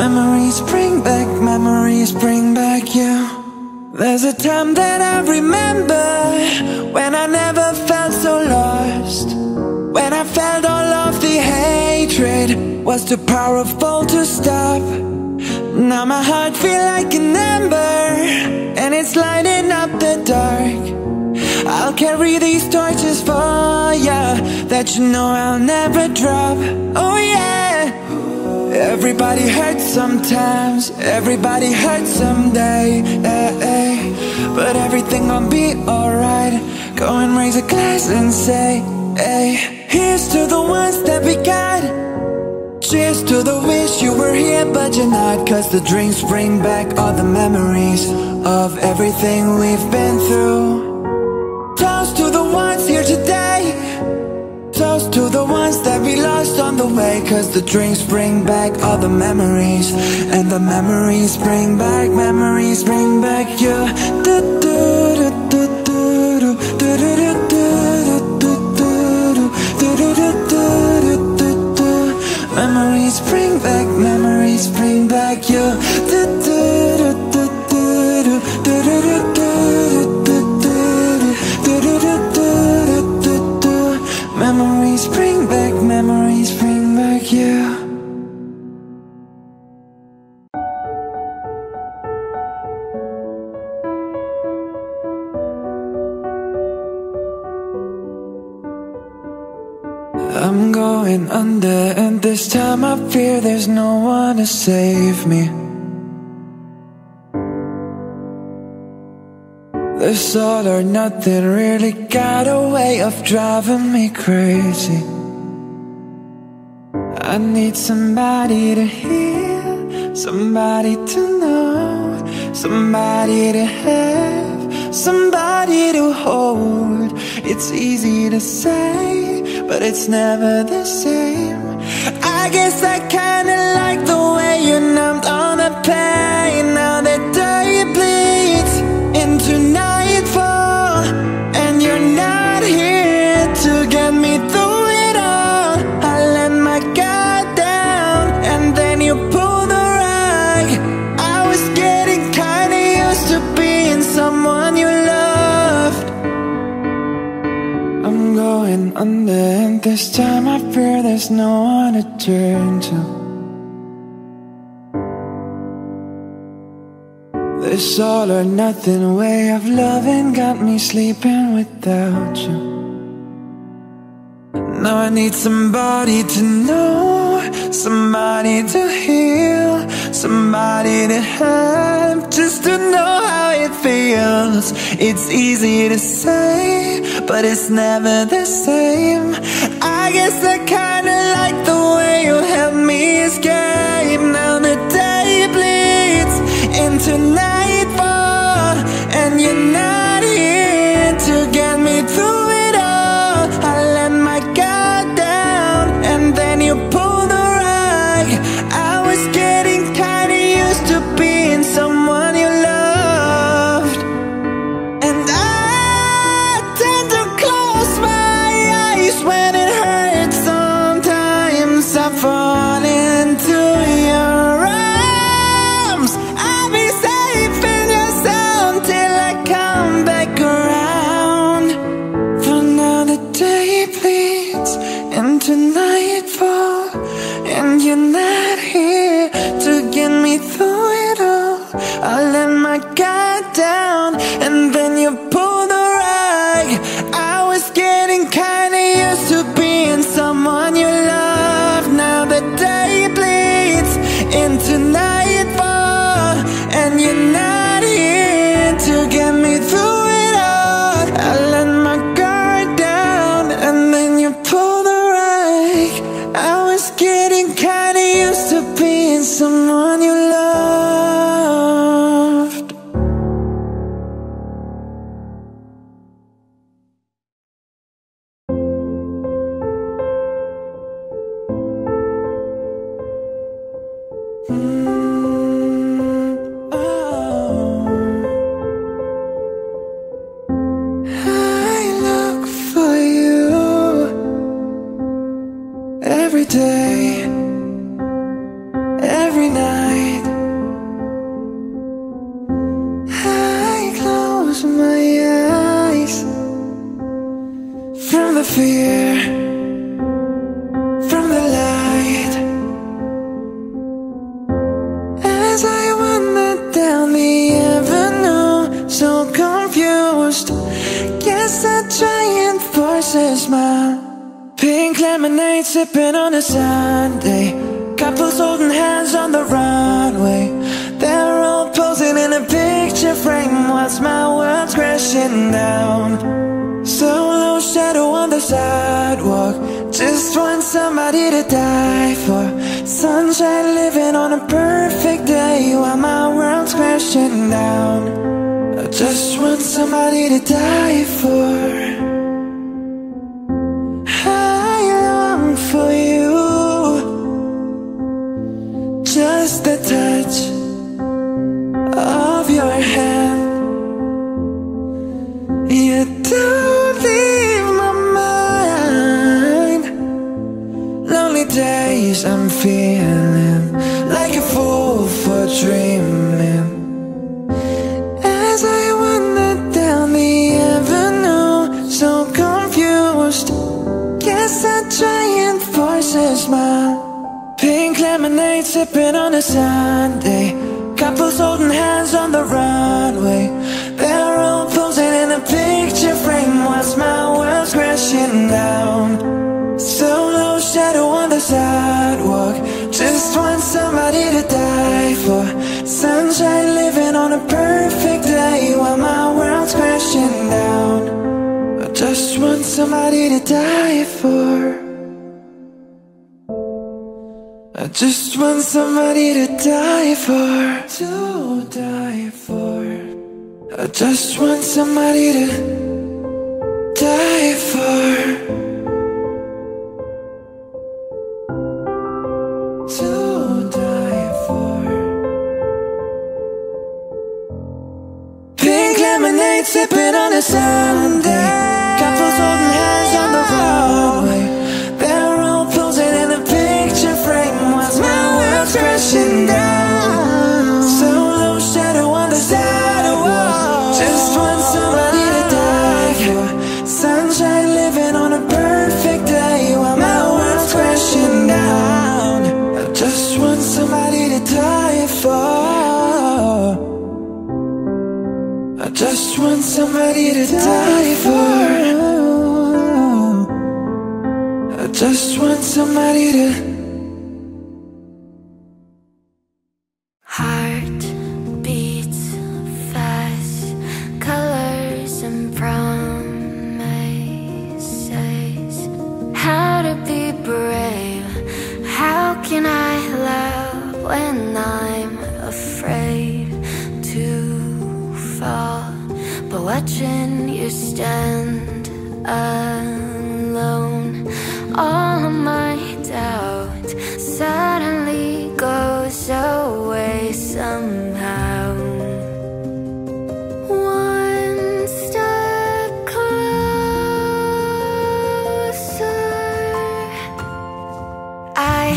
Memories bring back, memories bring back you There's a time that I remember When I never felt so lost. When I felt all of the hatred Was too powerful to stop. Now my heart feel like an ember And it's lighting up the dark I'll carry these torches for ya That you know I'll never drop. Oh yeah. Everybody hurts sometimes. Everybody hurts someday. Eh, eh. But everything gon' be alright. Go and raise a glass and say hey. Here's to the ones that we got. Cheers to the wish you were here but you're not. Cause the drinks bring back all the memories Of everything we've been through lost on the way Cause the drinks bring back all the memories And the memories bring back, memories bring back you Memories bring back, memories bring back you this time I fear there's no one to save me. This all or nothing really got a way of driving me crazy. I need somebody to hear, somebody to know Somebody to have, somebody to hold. It's easy to say, but it's never the same. I guess I kinda like the way you numbed all the pain Now the day bleeds into night. And then this time I fear there's no one to turn to. This all or nothing way of loving got me sleeping without you. Now I need somebody to know somebody to heal, somebody to have, just to know how it feels. It's easy to say, but it's never the same. I guess I kinda like the way you help me escape. Now the day bleeds into night.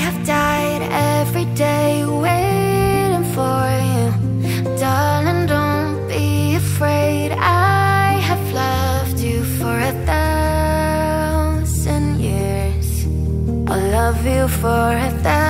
have died every day waiting for you. Darling, don't be afraid. I have loved you for a thousand years. I'll love you for a thousand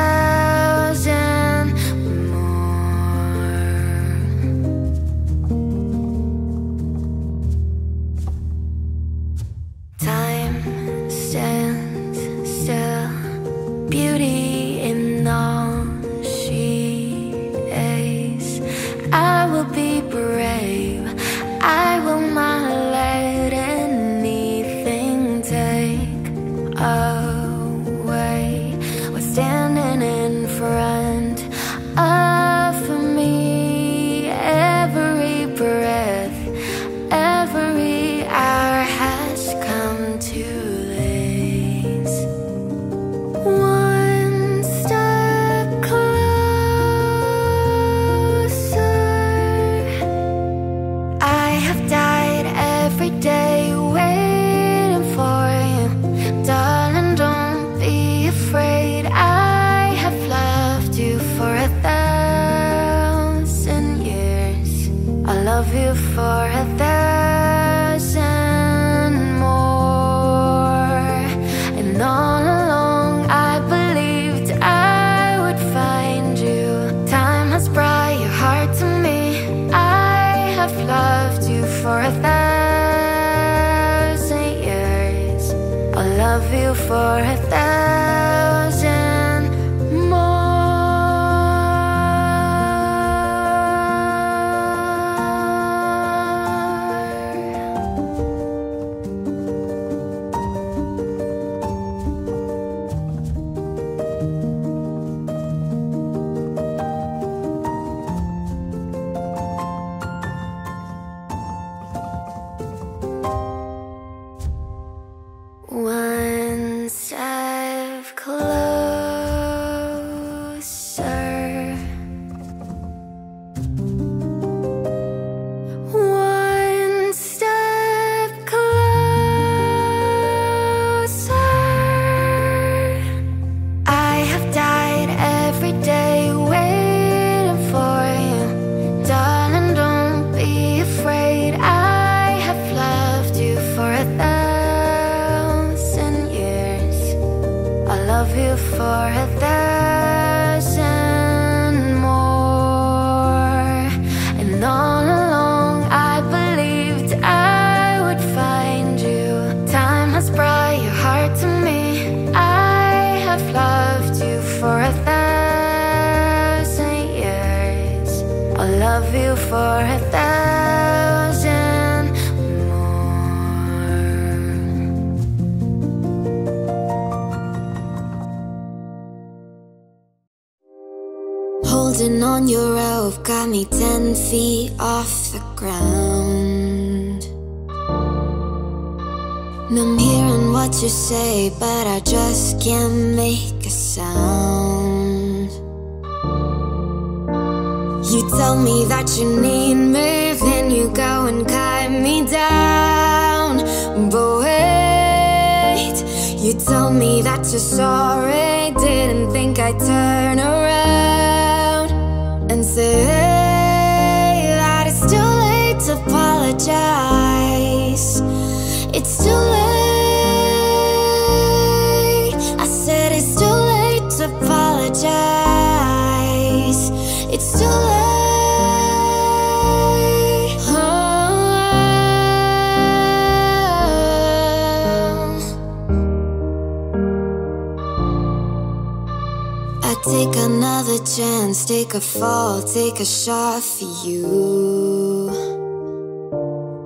fall, take a shot for you.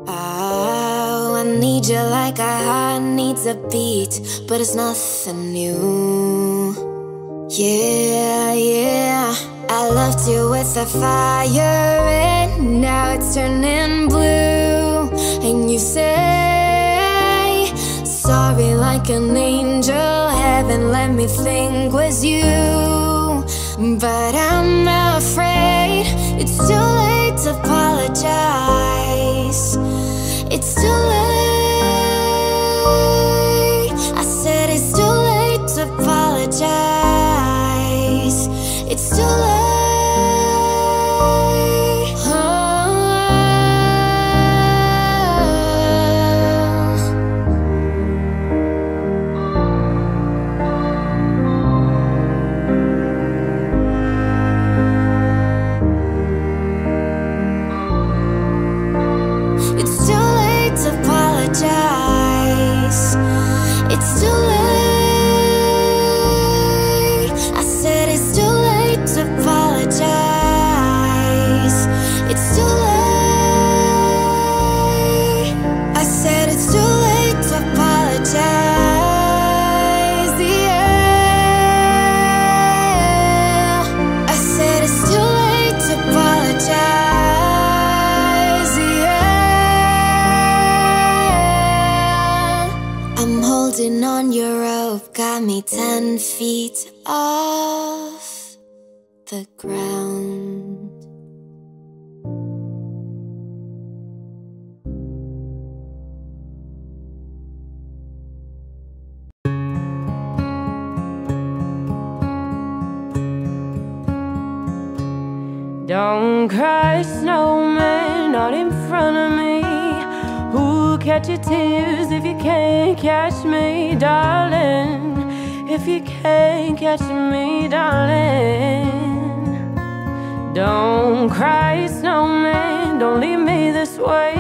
Oh, I need you like a heart needs a beat, but it's nothing new. Yeah, yeah. I loved you with a fire, and now it's turning blue. And you say, Sorry, like an angel. Heaven let me think was you. But I'm afraid apologize. It's too late. I said it's too late to apologize. It's too late. Ten feet off the ground. Don't cry, snowman, not in front of me. Who'll catch your tears if you can't catch me, darling? If you can't catch me, darling. Don't cry, snowman, don't leave me this way.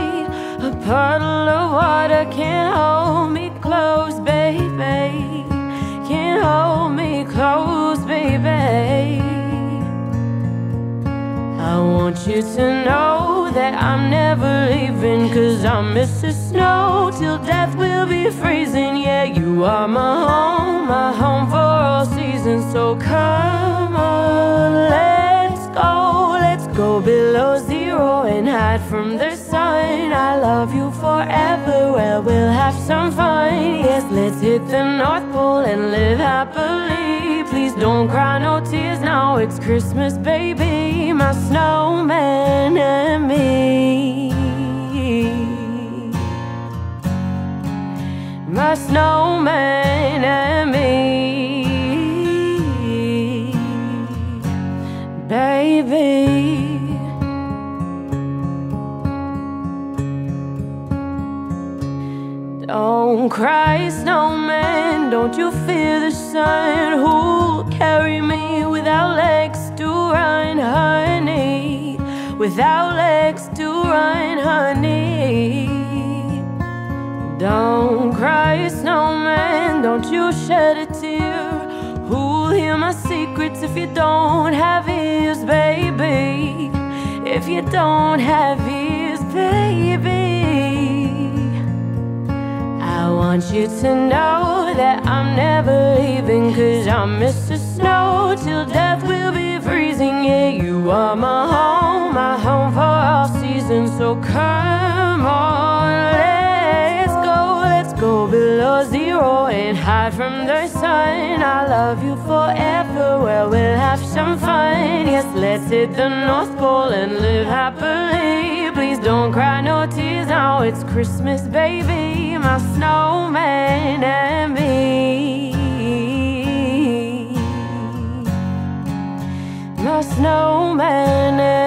A puddle of water can't hold me close, baby. Can't hold me close, baby. I want you to know that I'm never leaving Cause I'm Mr. Snow till death will be freezing Yeah, you are my home, my home for all seasons So come on, let's go Let's go below zero and hide from the sun. I love you forever, well we'll have some fun. Yes, let's hit the North Pole and live happily. Please don't cry, no tears now, it's Christmas, baby My snowman and me. My snowman and me Baby Don't cry, snowman. Don't you fear the sun? Who'll carry me without legs to run, honey? Without legs to run, honey. Don't cry, snowman. Don't you shed a tear. Who'll hear my secrets if you don't have ears, baby? If you don't have ears, baby. I want you to know that I'm never leaving, cause I'm Mr. Snow till death will be freezing. Yeah, you are my home, my home for all seasons, so come on, below zero and hide from the sun. I love you forever, where we'll have some fun. Yes, let's hit the North Pole and live happily. Please don't cry no tears now, it's Christmas, baby. My snowman and me. My snowman and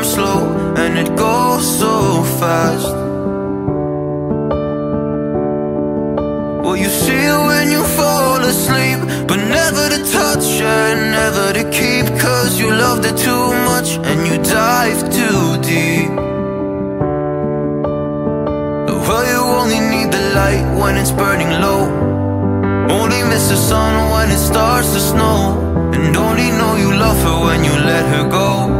I'm slow and it goes so fast. Well, you see it when you fall asleep But never to touch and never to keep Cause you loved it too much and you dive too deep. Well, you only need the light when it's burning low. Only miss the sun when it starts to snow. And only know you love her when you let her go.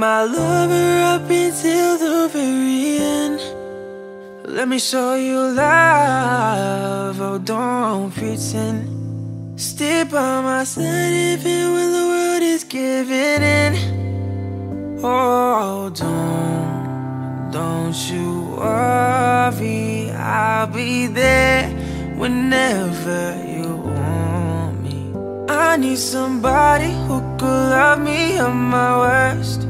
my lover up until the very end? Let me show you love, oh don't pretend. Stay by my side even when the world is giving in. Oh don't, don't you worry I'll be there whenever you want me. I need somebody who could love me at my worst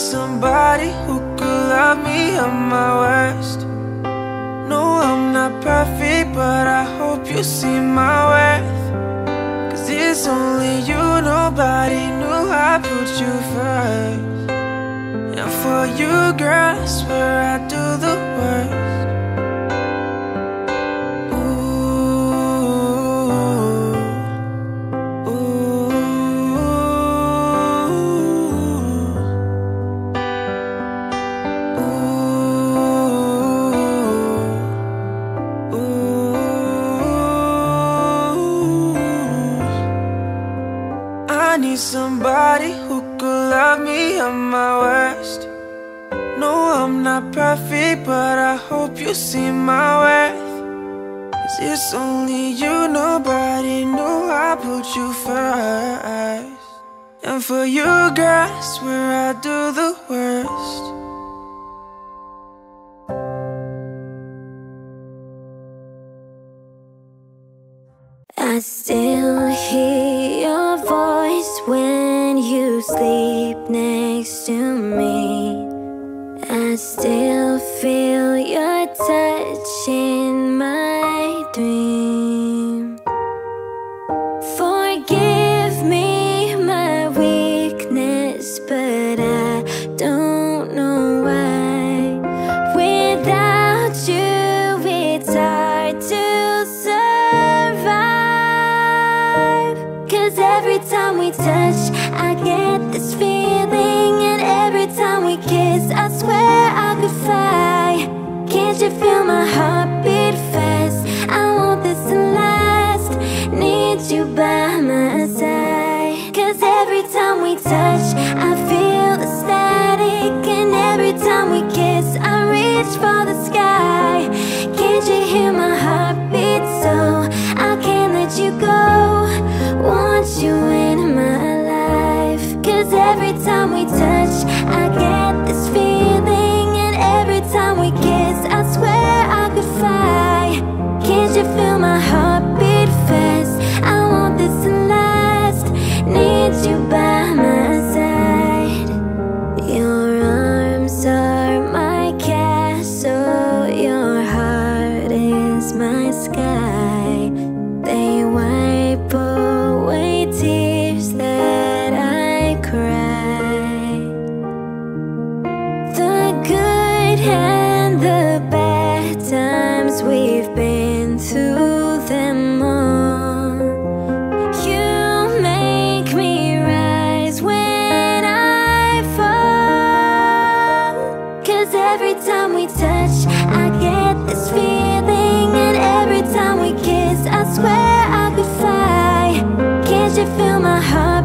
Somebody who could love me at my worst. No, I'm not perfect, but I hope you see my worth. Cause it's only you, nobody knew I put you first. And for you, girl, I swear I do you see my worth. It's only you, nobody knew I put you first. And for you, girl, swear I do the worst. I still hear your voice when you sleep next to me. I still feel your touch it's for the you feel my heart